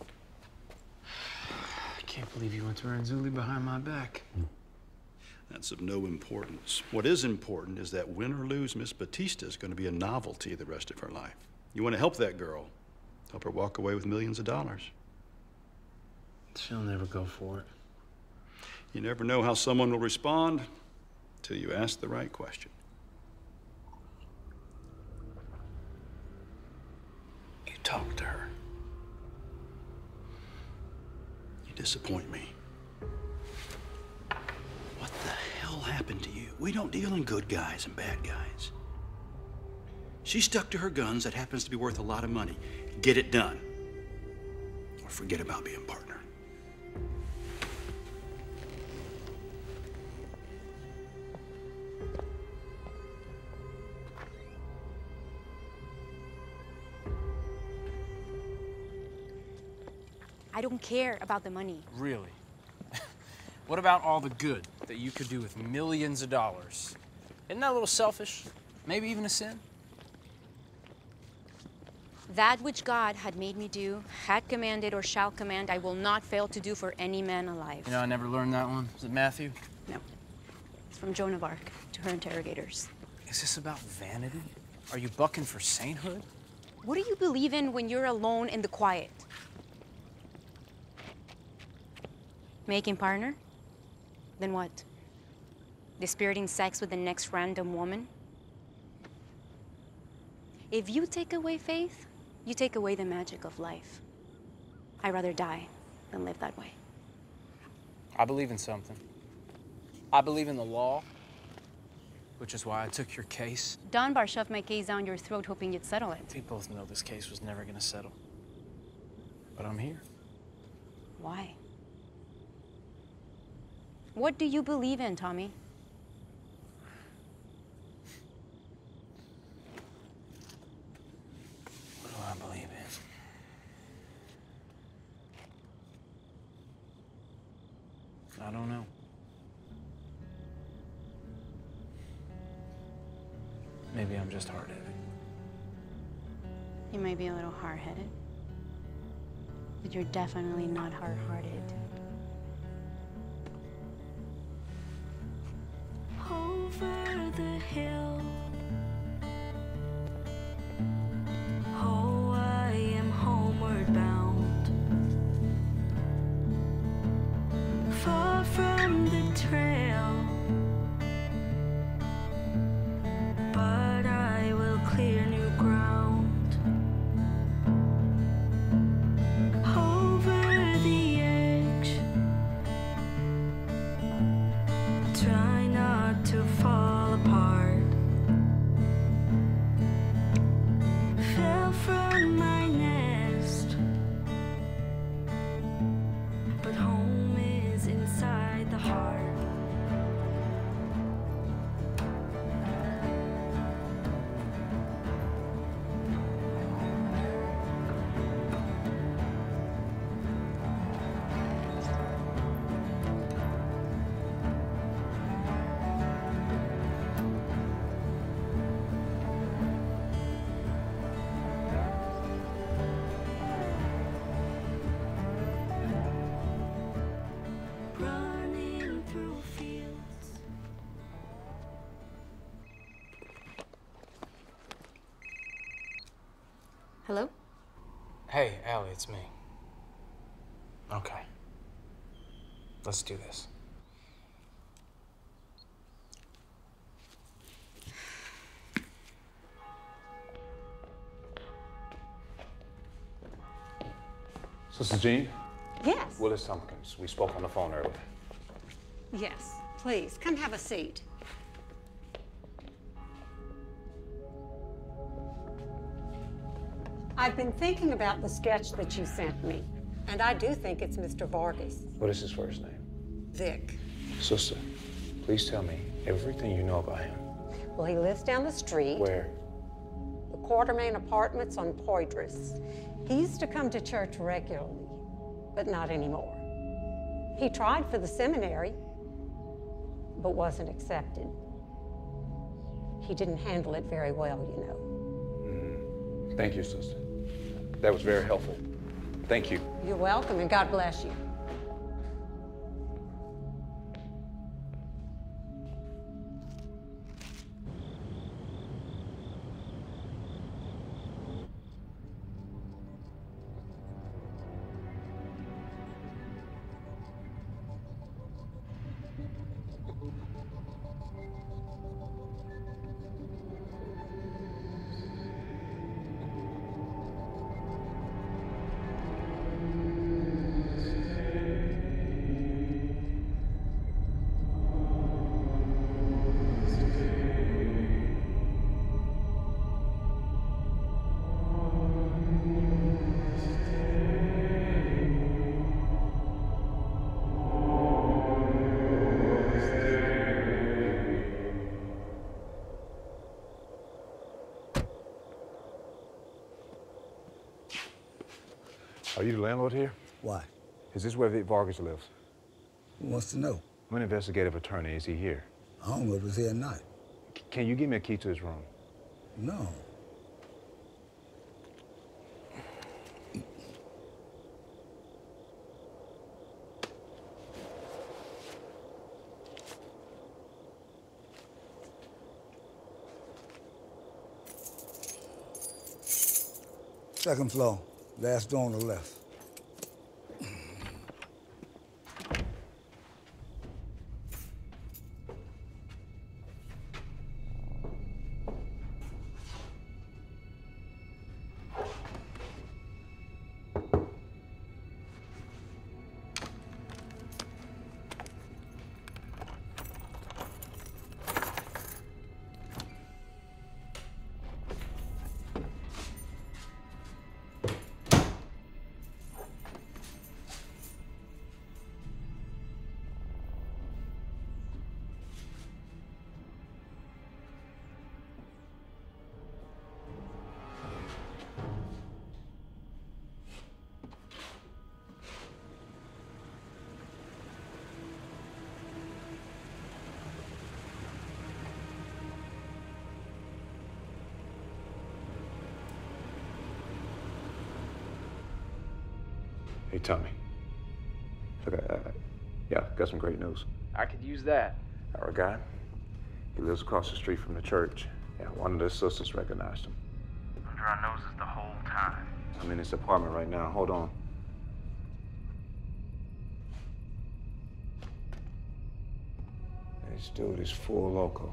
I can't believe you went to Renzulli behind my back. That's of no importance. What is important is that win or lose, Miss Batista is going to be a novelty the rest of her life. You want to help that girl, help her walk away with millions of dollars. She'll never go for it. You never know how someone will respond till you ask the right question. Talked to her. You disappoint me. What the hell happened to you? We don't deal in good guys and bad guys. She stuck to her guns. That happens to be worth a lot of money. Get it done. Or forget about being partner. I don't care about the money. Really? what about all the good that you could do with millions of dollars? Isn't that a little selfish? Maybe even a sin? That which God had made me do, had commanded or shall command, I will not fail to do for any man alive. You know, I never learned that one. Is it Matthew? No. It's from Joan of Arc to her interrogators. Is this about vanity? Are you bucking for sainthood? What do you believe in when you're alone in the quiet? Making partner? Then what? Dispiriting sex with the next random woman? If you take away faith, you take away the magic of life. I'd rather die than live that way. I believe in something. I believe in the law, which is why I took your case. Dunbar shoved my case down your throat hoping you'd settle it. We both know this case was never gonna settle. But I'm here. Why? What do you believe in, Tommy? What do I believe in? I don't know. Maybe I'm just hard-headed. You may be a little hard-headed, but you're definitely not hard-hearted. Over the hill. Hey, Allie, it's me. Okay. Let's do this. Sister Jean? Yes. Willis Tompkins. We spoke on the phone earlier. Yes, please, come have a seat. I've been thinking about the sketch that you sent me, and I do think it's Mr. Vargas. What is his first name? Vic. Sister, please tell me everything you know about him. Well, he lives down the street. Where? The Quartermain Apartments on Poydras. He used to come to church regularly, but not anymore. He tried for the seminary, but wasn't accepted. He didn't handle it very well, you know. Mm-hmm. Thank you, sister. That was very helpful. Thank you. You're welcome, and God bless you. Are you the landlord here? Why? Is this where Vic Vargas lives? Who wants to know? I'm an investigative attorney. Is he here? I don't know if it's here or not. C- can you give me a key to his room? No. Second floor, last on the left. Hey, Tommy. Look, I, I, yeah, got some great news. I could use that. Our guy, he lives across the street from the church. Yeah, one of the sisters recognized him. Under our noses the whole time. I'm in his apartment right now. Hold on. This dude is full loco.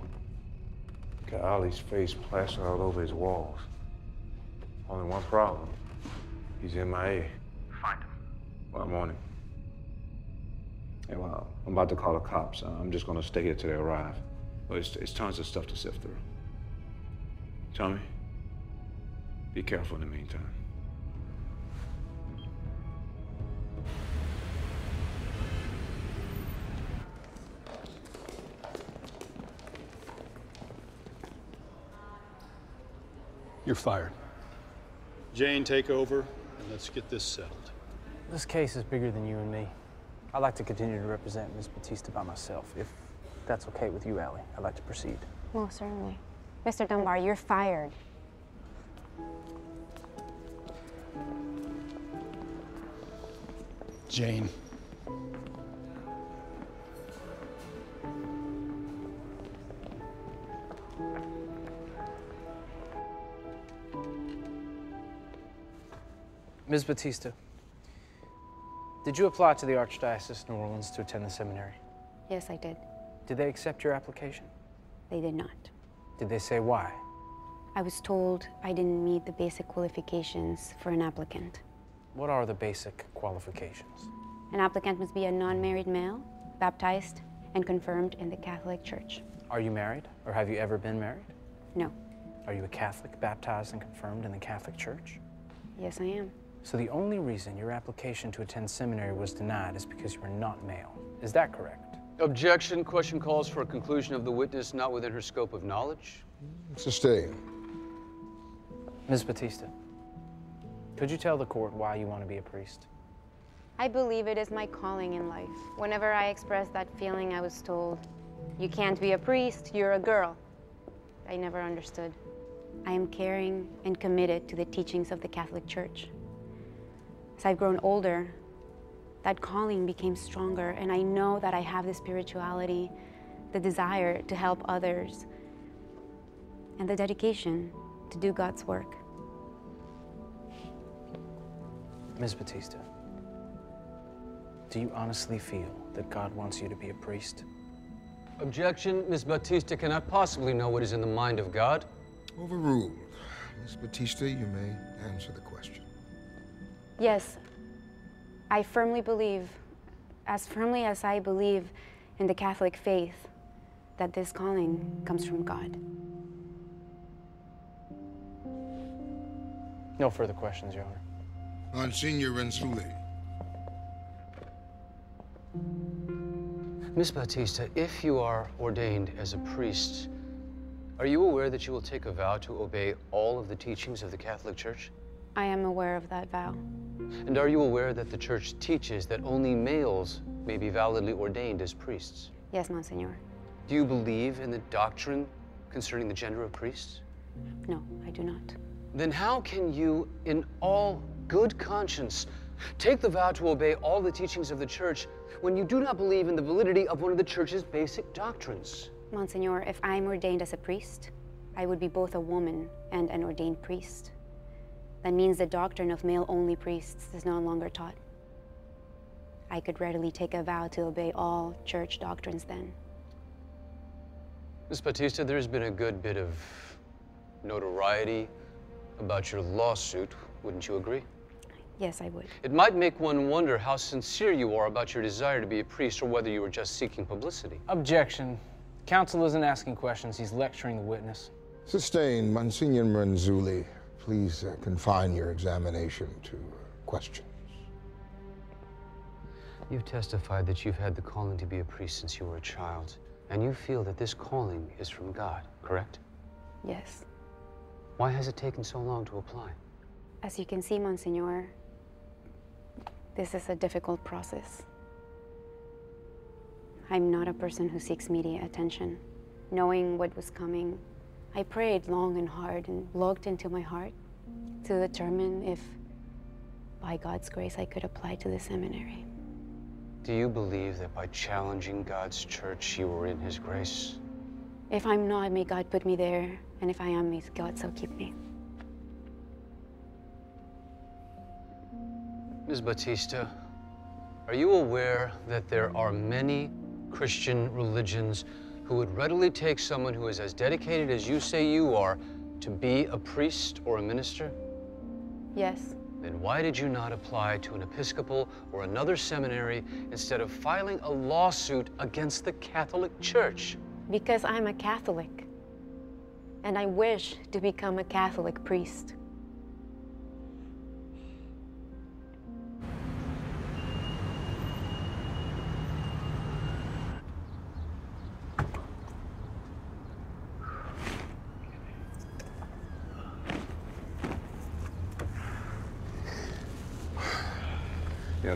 Got Allie's face plastered all over his walls. Only one problem. He's MIA. Find him. Well, I'm. Hey, well, I'm about to call the cops. Uh, I'm just gonna stay here till they arrive. But it's, it's tons of stuff to sift through. Tommy, be careful in the meantime. You're fired. Jane, take over, and let's get this settled. This case is bigger than you and me. I'd like to continue to represent Ms. Batista by myself. If that's okay with you, Allie, I'd like to proceed. Most certainly. Mr. Dunbar, you're fired. Jane. Ms. Batista, did you apply to the Archdiocese of New Orleans to attend the seminary? Yes, I did. Did they accept your application? They did not. Did they say why? I was told I didn't meet the basic qualifications for an applicant. What are the basic qualifications? An applicant must be a non-married male, baptized, and confirmed in the Catholic Church. Are you married, or have you ever been married? No. Are you a Catholic, baptized, and confirmed in the Catholic Church? Yes, I am. So the only reason your application to attend seminary was denied is because you were not male. Is that correct? Objection. Question calls for a conclusion of the witness not within her scope of knowledge. Sustained. Ms. Batista, could you tell the court why you want to be a priest? I believe it is my calling in life. Whenever I expressed that feeling, I was told, you can't be a priest, you're a girl. I never understood. I am caring and committed to the teachings of the Catholic Church. As I've grown older, that calling became stronger, and I know that I have the spirituality, the desire to help others, and the dedication to do God's work. Ms. Batista, do you honestly feel that God wants you to be a priest? Objection. Ms. Batista cannot possibly know what is in the mind of God. Overruled. Miss Batista, you may answer the question. Yes, I firmly believe, as firmly as I believe in the Catholic faith, that this calling comes from God. No further questions, Your Honor. Monsignor Renzulli. Miss Batista, if you are ordained as a priest, are you aware that you will take a vow to obey all of the teachings of the Catholic Church? I am aware of that vow. And are you aware that the church teaches that only males may be validly ordained as priests? Yes, Monsignor. Do you believe in the doctrine concerning the gender of priests? No, I do not. Then how can you, in all good conscience, take the vow to obey all the teachings of the church when you do not believe in the validity of one of the church's basic doctrines? Monsignor, if I'm ordained as a priest, I would be both a woman and an ordained priest. That means the doctrine of male only priests is no longer taught. I could readily take a vow to obey all church doctrines then. Miss Batista, there's been a good bit of notoriety about your lawsuit, wouldn't you agree? Yes, I would. It might make one wonder how sincere you are about your desire to be a priest or whether you were just seeking publicity. Objection. Counsel isn't asking questions, he's lecturing the witness. Sustained. Monsignor Renzulli, please uh, confine your examination to questions. You've testified that you've had the calling to be a priest since you were a child, and you feel that this calling is from God, correct? Yes. Why has it taken so long to apply? As you can see, Monsignor, this is a difficult process. I'm not a person who seeks media attention. Knowing what was coming, I prayed long and hard and looked into my heart to determine if, by God's grace, I could apply to the seminary. Do you believe that by challenging God's church, you were in His grace? If I'm not, may God put me there, and if I am, may God so keep me. Ms. Batista, are you aware that there are many Christian religions who would readily take someone who is as dedicated as you say you are to be a priest or a minister? Yes. Then why did you not apply to an Episcopal or another seminary instead of filing a lawsuit against the Catholic Church? Because I'm a Catholic, and I wish to become a Catholic priest.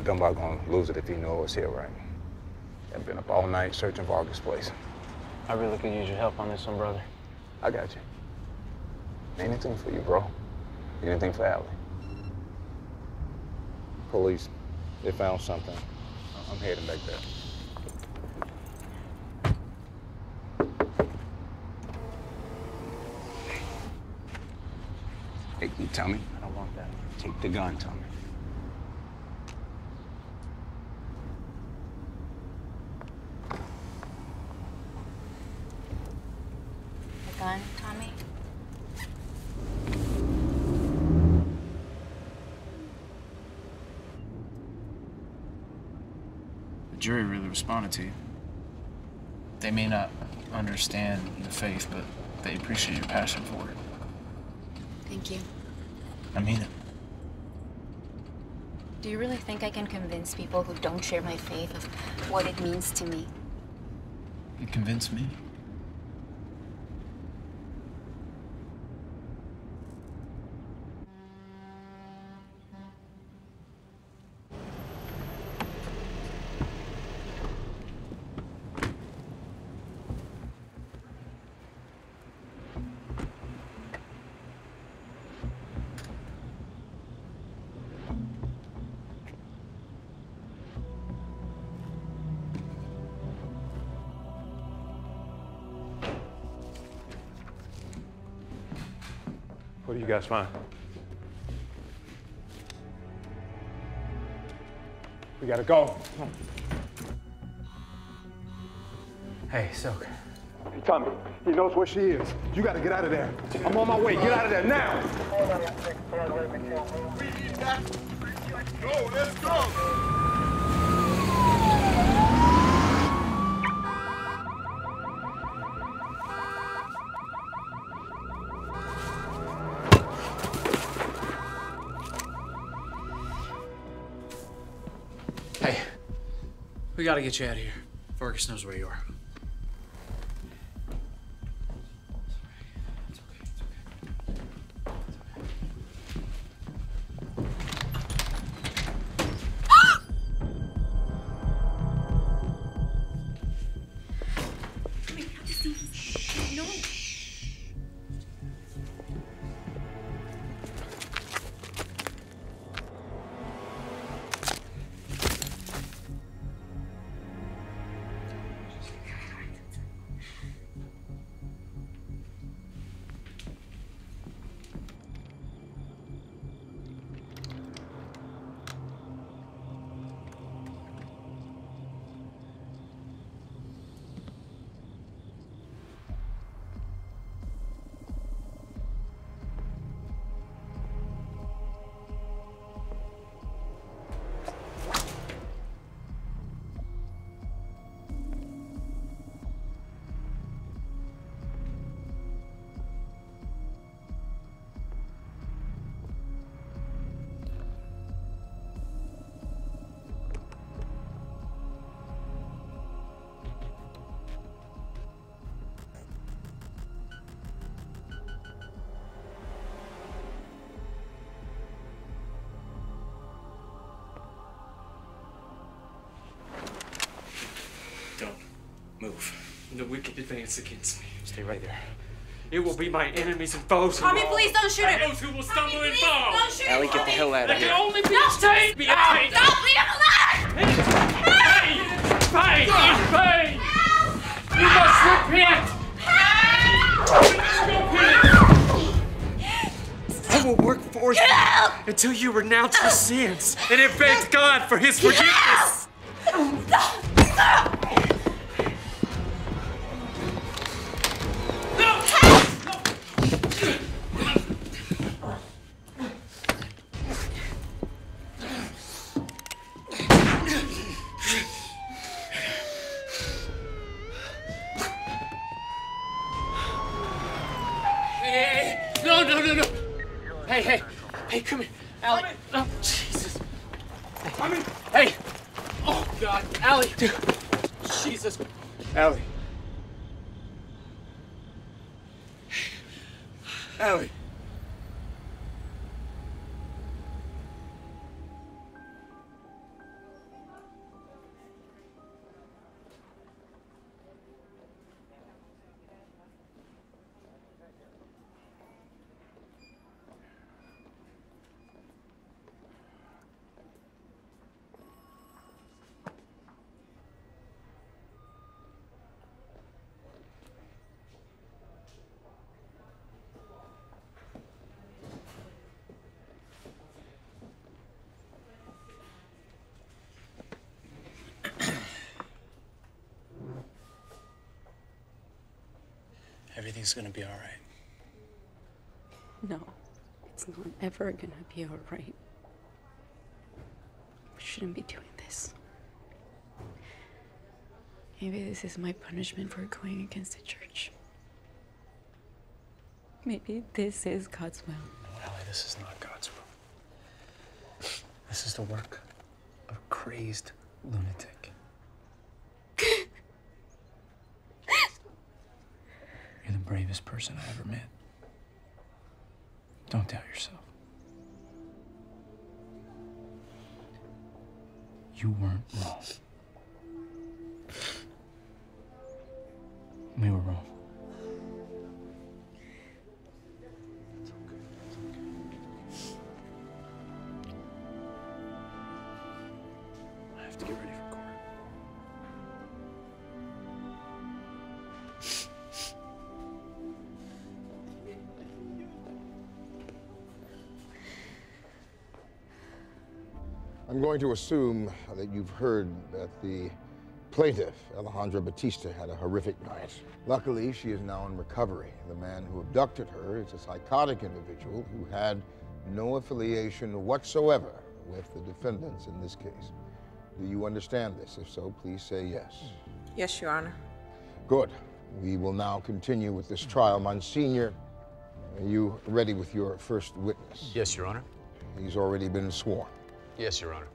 Know, Dunbar gonna lose it if he knows what's here, right? I've been up all night searching for August's place. I really could use your help on this one, brother. I got you. Anything for you, bro. Anything for Allie. Police, they found something. I'm heading back there. Hey, you tell me. I don't want that. Take the gun, Tommy. The gun, Tommy? The jury really responded to you. They may not understand the faith, but they appreciate your passion for it. Thank you. I mean it. Do you really think I can convince people who don't share my faith of what it means to me? You convinced me. Guys fine? We gotta go. Hey, Silk. Tommy, he knows where she is. You gotta get out of there. I'm on my way. Get out of there now. Go, let's go. We gotta get you out of here. Fergus knows where you are. And the wicked advance against me. Stay right there. It will be my enemies and foes. who Tommy, will- please don't shoot him. those who will stumble and please fall. don't shoot him, Allie, get the hell out of There here. can only be No. a. Be a don't leave him alone! Pain! Pain! Pain. You must repent! I will work for you until you renounce your sins and have begged God for His forgiveness. Everything's gonna be all right. No, it's not ever gonna be all right. We shouldn't be doing this. Maybe this is my punishment for going against the church. Maybe this is God's will. No, Allie, this is not God's will. This is the work of a crazed lunatic. You're the bravest person I ever met. Don't doubt yourself. You weren't wrong. We were wrong. Going to assume that you've heard that the plaintiff, Alejandra Batista, had a horrific night. Luckily, she is now in recovery. The man who abducted her is a psychotic individual who had no affiliation whatsoever with the defendants in this case. Do you understand this? If so, please say yes. Yes, Your Honor. Good. We will now continue with this trial. Monsignor, are you ready with your first witness? Yes, Your Honor. He's already been sworn. Yes, Your Honor.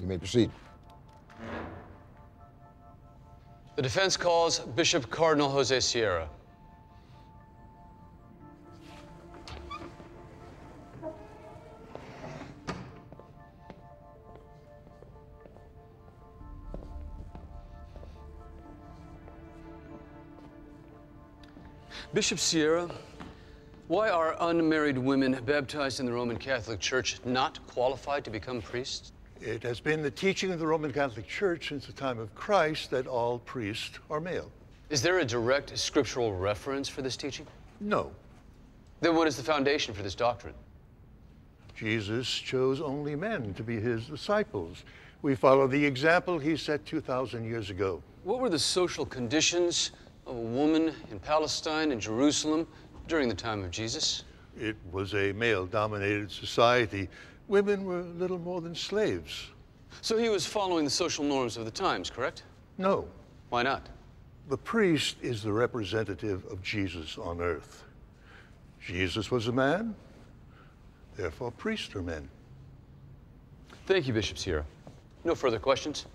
You may proceed. The defense calls Bishop Cardinal Jose Sierra. Bishop Sierra, why are unmarried women baptized in the Roman Catholic Church not qualified to become priests? It has been the teaching of the Roman Catholic Church since the time of Christ that all priests are male. Is there a direct scriptural reference for this teaching? No. Then what is the foundation for this doctrine? Jesus chose only men to be his disciples. We follow the example he set 2,000 years ago. What were the social conditions of a woman in Palestine and Jerusalem during the time of Jesus? It was a male dominated society. Women were little more than slaves. So he was following the social norms of the times, correct? No. Why not? The priest is the representative of Jesus on earth. Jesus was a man, therefore, priests are men. Thank you, Bishop Sierra. No further questions?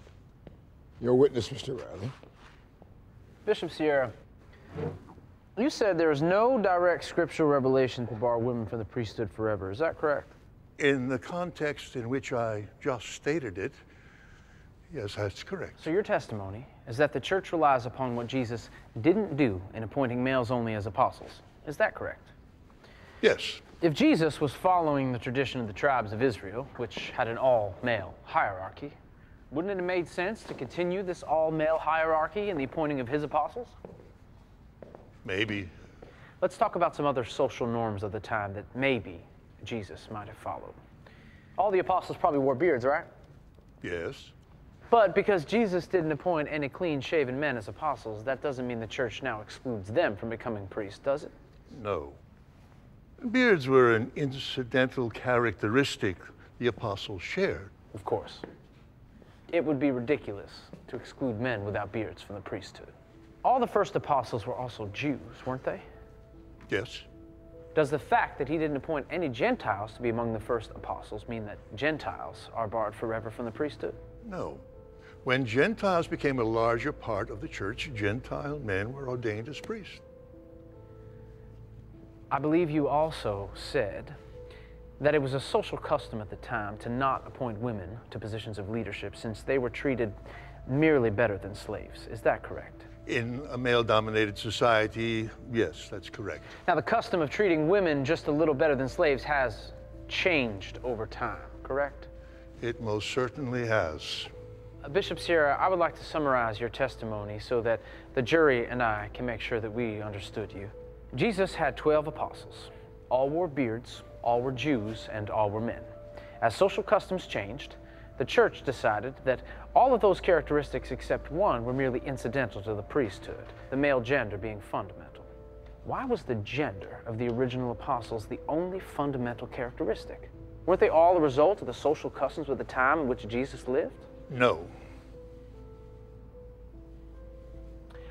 Your witness, Mr. Riley. Bishop Sierra, you said there is no direct scriptural revelation to bar women from the priesthood forever. Is that correct? In the context in which I just stated it, Yes, that's correct. So your testimony is that the church relies upon what Jesus didn't do in appointing males only as apostles. Is that correct? Yes. If Jesus was following the tradition of the tribes of Israel, which had an all male hierarchy, wouldn't it have made sense to continue this all male hierarchy in the appointing of his apostles? Maybe. Let's talk about some other social norms of the time that maybe Jesus might have followed. All the apostles probably wore beards, right? Yes. But because Jesus didn't appoint any clean shaven men as apostles, that doesn't mean the church now excludes them from becoming priests, does it? No. Beards were an incidental characteristic the apostles shared. Of course. It would be ridiculous to exclude men without beards from the priesthood. All the first apostles were also Jews, weren't they? Yes. Does the fact that he didn't appoint any Gentiles to be among the first apostles mean that Gentiles are barred forever from the priesthood? No. When Gentiles became a larger part of the church, Gentile men were ordained as priests. I believe you also said that it was a social custom at the time to not appoint women to positions of leadership since they were treated merely better than slaves. Is that correct? In a male dominated society, yes, that's correct. Now, the custom of treating women just a little better than slaves has changed over time, correct? It most certainly has. Uh, Bishop Sierra, I would like to summarize your testimony so that the jury and I can make sure that we understood you. Jesus had 12 apostles. All wore beards, all were Jews, and all were men. As social customs changed, the church decided that all of those characteristics except one were merely incidental to the priesthood, the male gender being fundamental. Why was the gender of the original apostles the only fundamental characteristic? Weren't they all the result of the social customs of the time in which Jesus lived? No.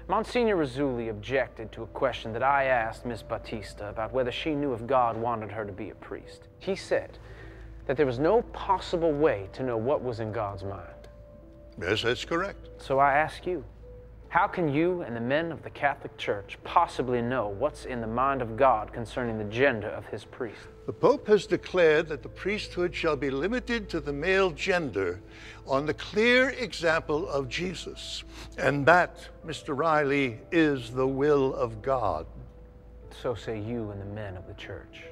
Monsignor Renzulli objected to a question that I asked Miss Batista about whether she knew if God wanted her to be a priest. He said that there was no possible way to know what was in God's mind. Yes, that's correct. So I ask you, how can you and the men of the Catholic Church possibly know what's in the mind of God concerning the gender of his priest? The Pope has declared that the priesthood shall be limited to the male gender on the clear example of Jesus. And that, Mr. Riley, is the will of God. So say you and the men of the church.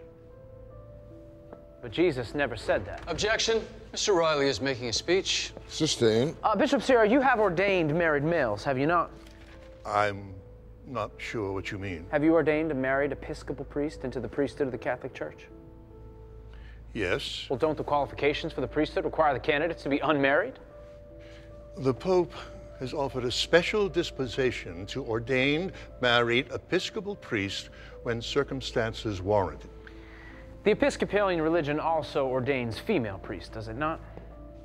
But Jesus never said that. Objection. Mr. Riley is making a speech. Sustained. Uh, Bishop Sierra, you have ordained married males, have you not? I'm not sure what you mean. Have you ordained a married Episcopal priest into the priesthood of the Catholic Church? Yes. Well, don't the qualifications for the priesthood require the candidates to be unmarried? The Pope has offered a special dispensation to ordained married Episcopal priests when circumstances warrant it. The Episcopalian religion also ordains female priests, does it not?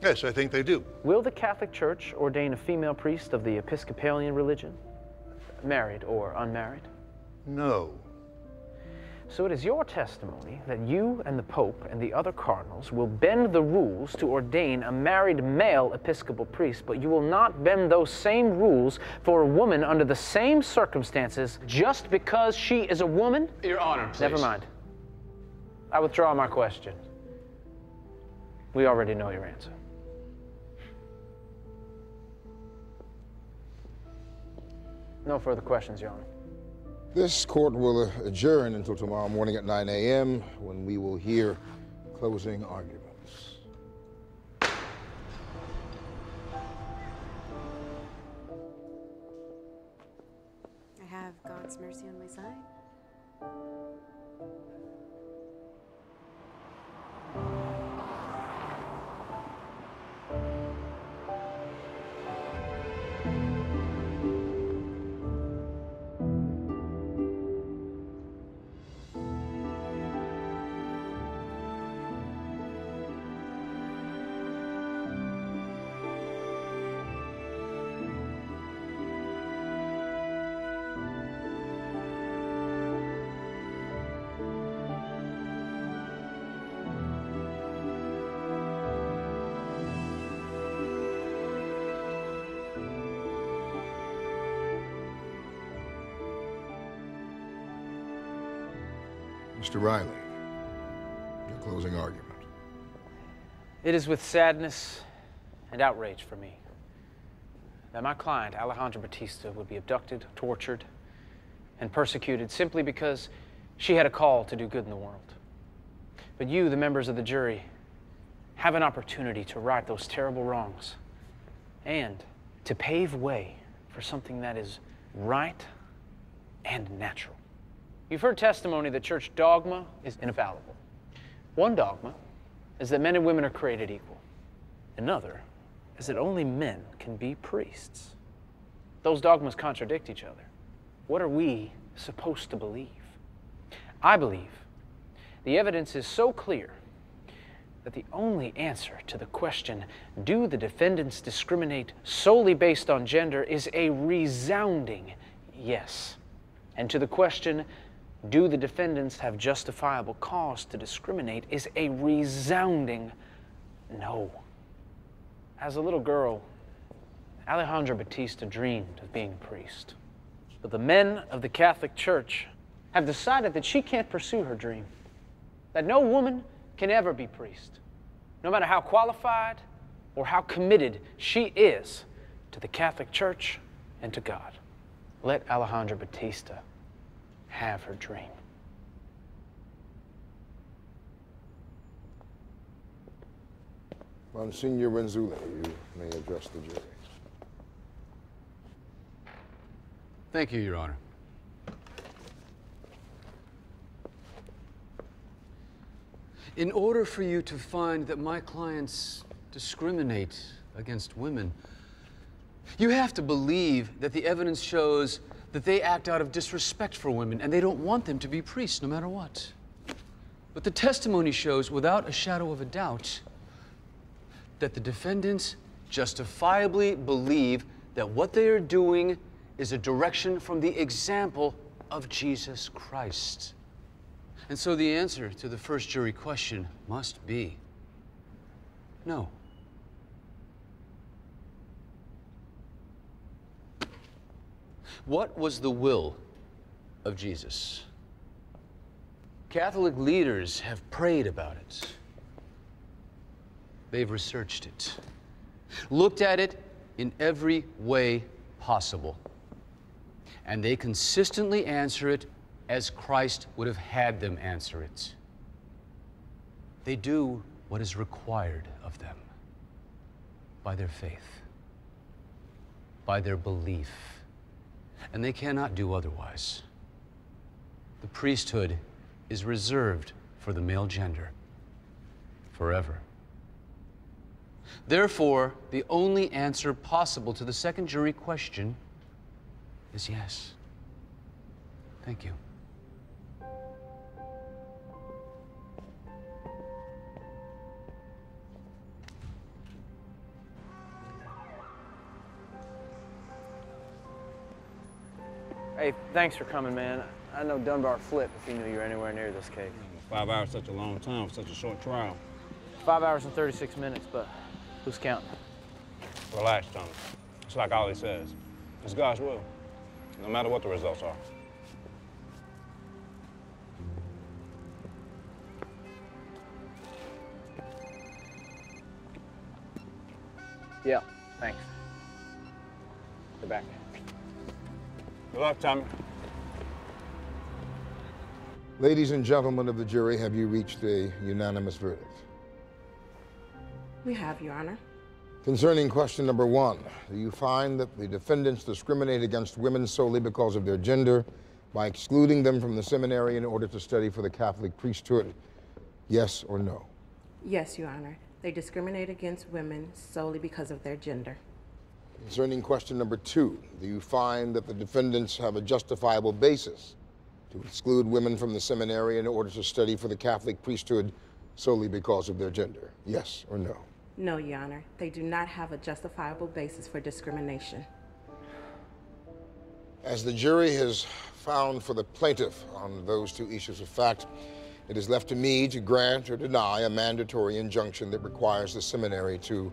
Yes, I think they do. Will the Catholic Church ordain a female priest of the Episcopalian religion, married or unmarried? No. So it is your testimony that you and the Pope and the other cardinals will bend the rules to ordain a married male Episcopal priest, but you will not bend those same rules for a woman under the same circumstances just because she is a woman? Your Honor, please. Never mind. I withdraw my question. We already know your answer. No further questions, Your Honor. This court will adjourn until tomorrow morning at 9 a.m. when we will hear closing arguments. I have God's mercy on Mr. Riley, your closing argument. It is with sadness and outrage for me that my client, Alejandra Batista, would be abducted, tortured, and persecuted simply because she had a call to do good in the world. But you, the members of the jury, have an opportunity to right those terrible wrongs and to pave way for something that is right and natural. You've heard testimony that church dogma is infallible. One dogma is that men and women are created equal. Another is that only men can be priests. Those dogmas contradict each other. What are we supposed to believe? I believe the evidence is so clear that the only answer to the question, do the defendants discriminate solely based on gender, is a resounding yes. And to the question, do the defendants have justifiable cause to discriminate, is a resounding no. As a little girl, Alejandra Batista dreamed of being a priest. But the men of the Catholic Church have decided that she can't pursue her dream, that no woman can ever be priest, no matter how qualified or how committed she is to the Catholic Church and to God. Let Alejandra Batista have her dream. Monsignor Renzulli, you may address the jury. Thank you, Your Honor. In order for you to find that my clients discriminate against women, you have to believe that the evidence shows that they act out of disrespect for women and they don't want them to be priests no matter what. But the testimony shows, without a shadow of a doubt, that the defendants justifiably believe that what they are doing is a direction from the example of Jesus Christ. And so the answer to the first jury question must be no. What was the will of Jesus? Catholic leaders have prayed about it. They've researched it, looked at it in every way possible. And they consistently answer it as Christ would have had them answer it. They do what is required of them by their faith, by their belief, and they cannot do otherwise. The priesthood is reserved for the male gender forever. Therefore, the only answer possible to the second jury question is yes. Thank you. Hey, thanks for coming, man. I know Dunbar flip if he knew you were anywhere near this case. Five hours is such a long time for such a short trial. Five hours and 36 minutes, but who's counting? Relax, Tony. It's like Ollie says. It's God's will, no matter what the results are. Yeah, thanks. You're back. Good luck, Tommy. Ladies and gentlemen of the jury, have you reached a unanimous verdict? We have, Your Honor. Concerning question number one, do you find that the defendants discriminate against women solely because of their gender by excluding them from the seminary in order to study for the Catholic priesthood? Yes or no? Yes, Your Honor. They discriminate against women solely because of their gender. Concerning question number two, do you find that the defendants have a justifiable basis to exclude women from the seminary in order to study for the Catholic priesthood solely because of their gender? Yes or no? No, Your Honor. They do not have a justifiable basis for discrimination. As the jury has found for the plaintiff on those two issues of fact, it is left to me to grant or deny a mandatory injunction that requires the seminary to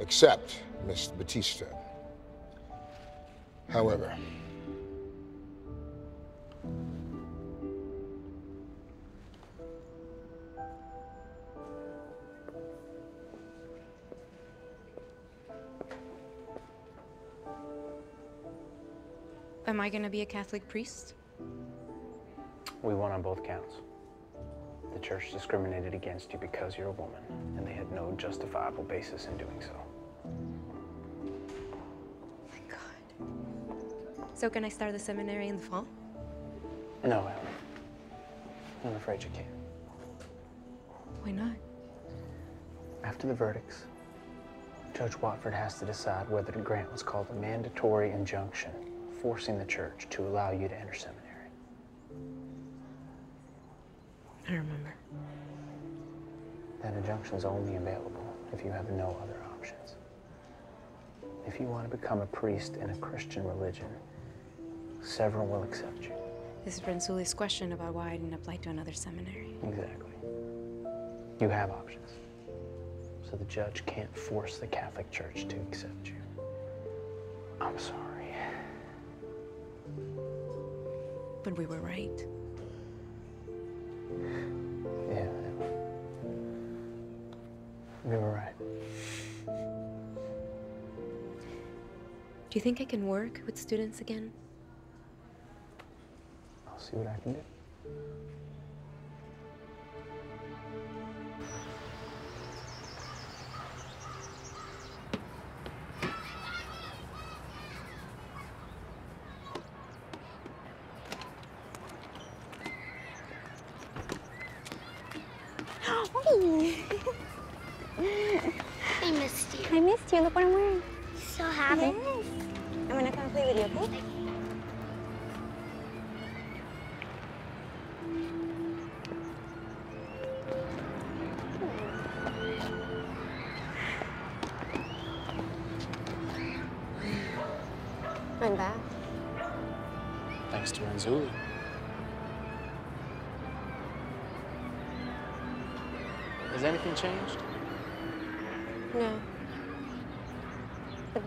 accept Miss Batista. However, Am I gonna be a Catholic priest? We won on both counts. The church discriminated against you because you're a woman, and they had no justifiable basis in doing so. So can I start the seminary in the fall? No, Ellie. I'm afraid you can't. Why not? After the verdicts, Judge Watford has to decide whether to grant what's called a mandatory injunction, forcing the church to allow you to enter seminary. I remember. That injunction is only available if you have no other options. If you want to become a priest in a Christian religion, several will accept you. This is Renzulli's question about why I didn't apply to another seminary. Exactly. You have options. So the judge can't force the Catholic Church to accept you. I'm sorry. But we were right. Yeah. We were right. Do you think I can work with students again? I'll see what I can do. I missed you. I missed you. Look what I'm wearing. So happy. Yes. I'm gonna come play with you, okay?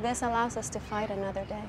This allows us to fight another day.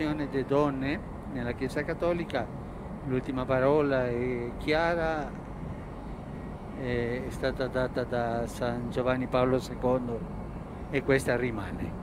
Sull'ordenazione delle donne nella Chiesa Cattolica l'ultima parola è chiara, è stata data da San Giovanni Paolo II e questa rimane.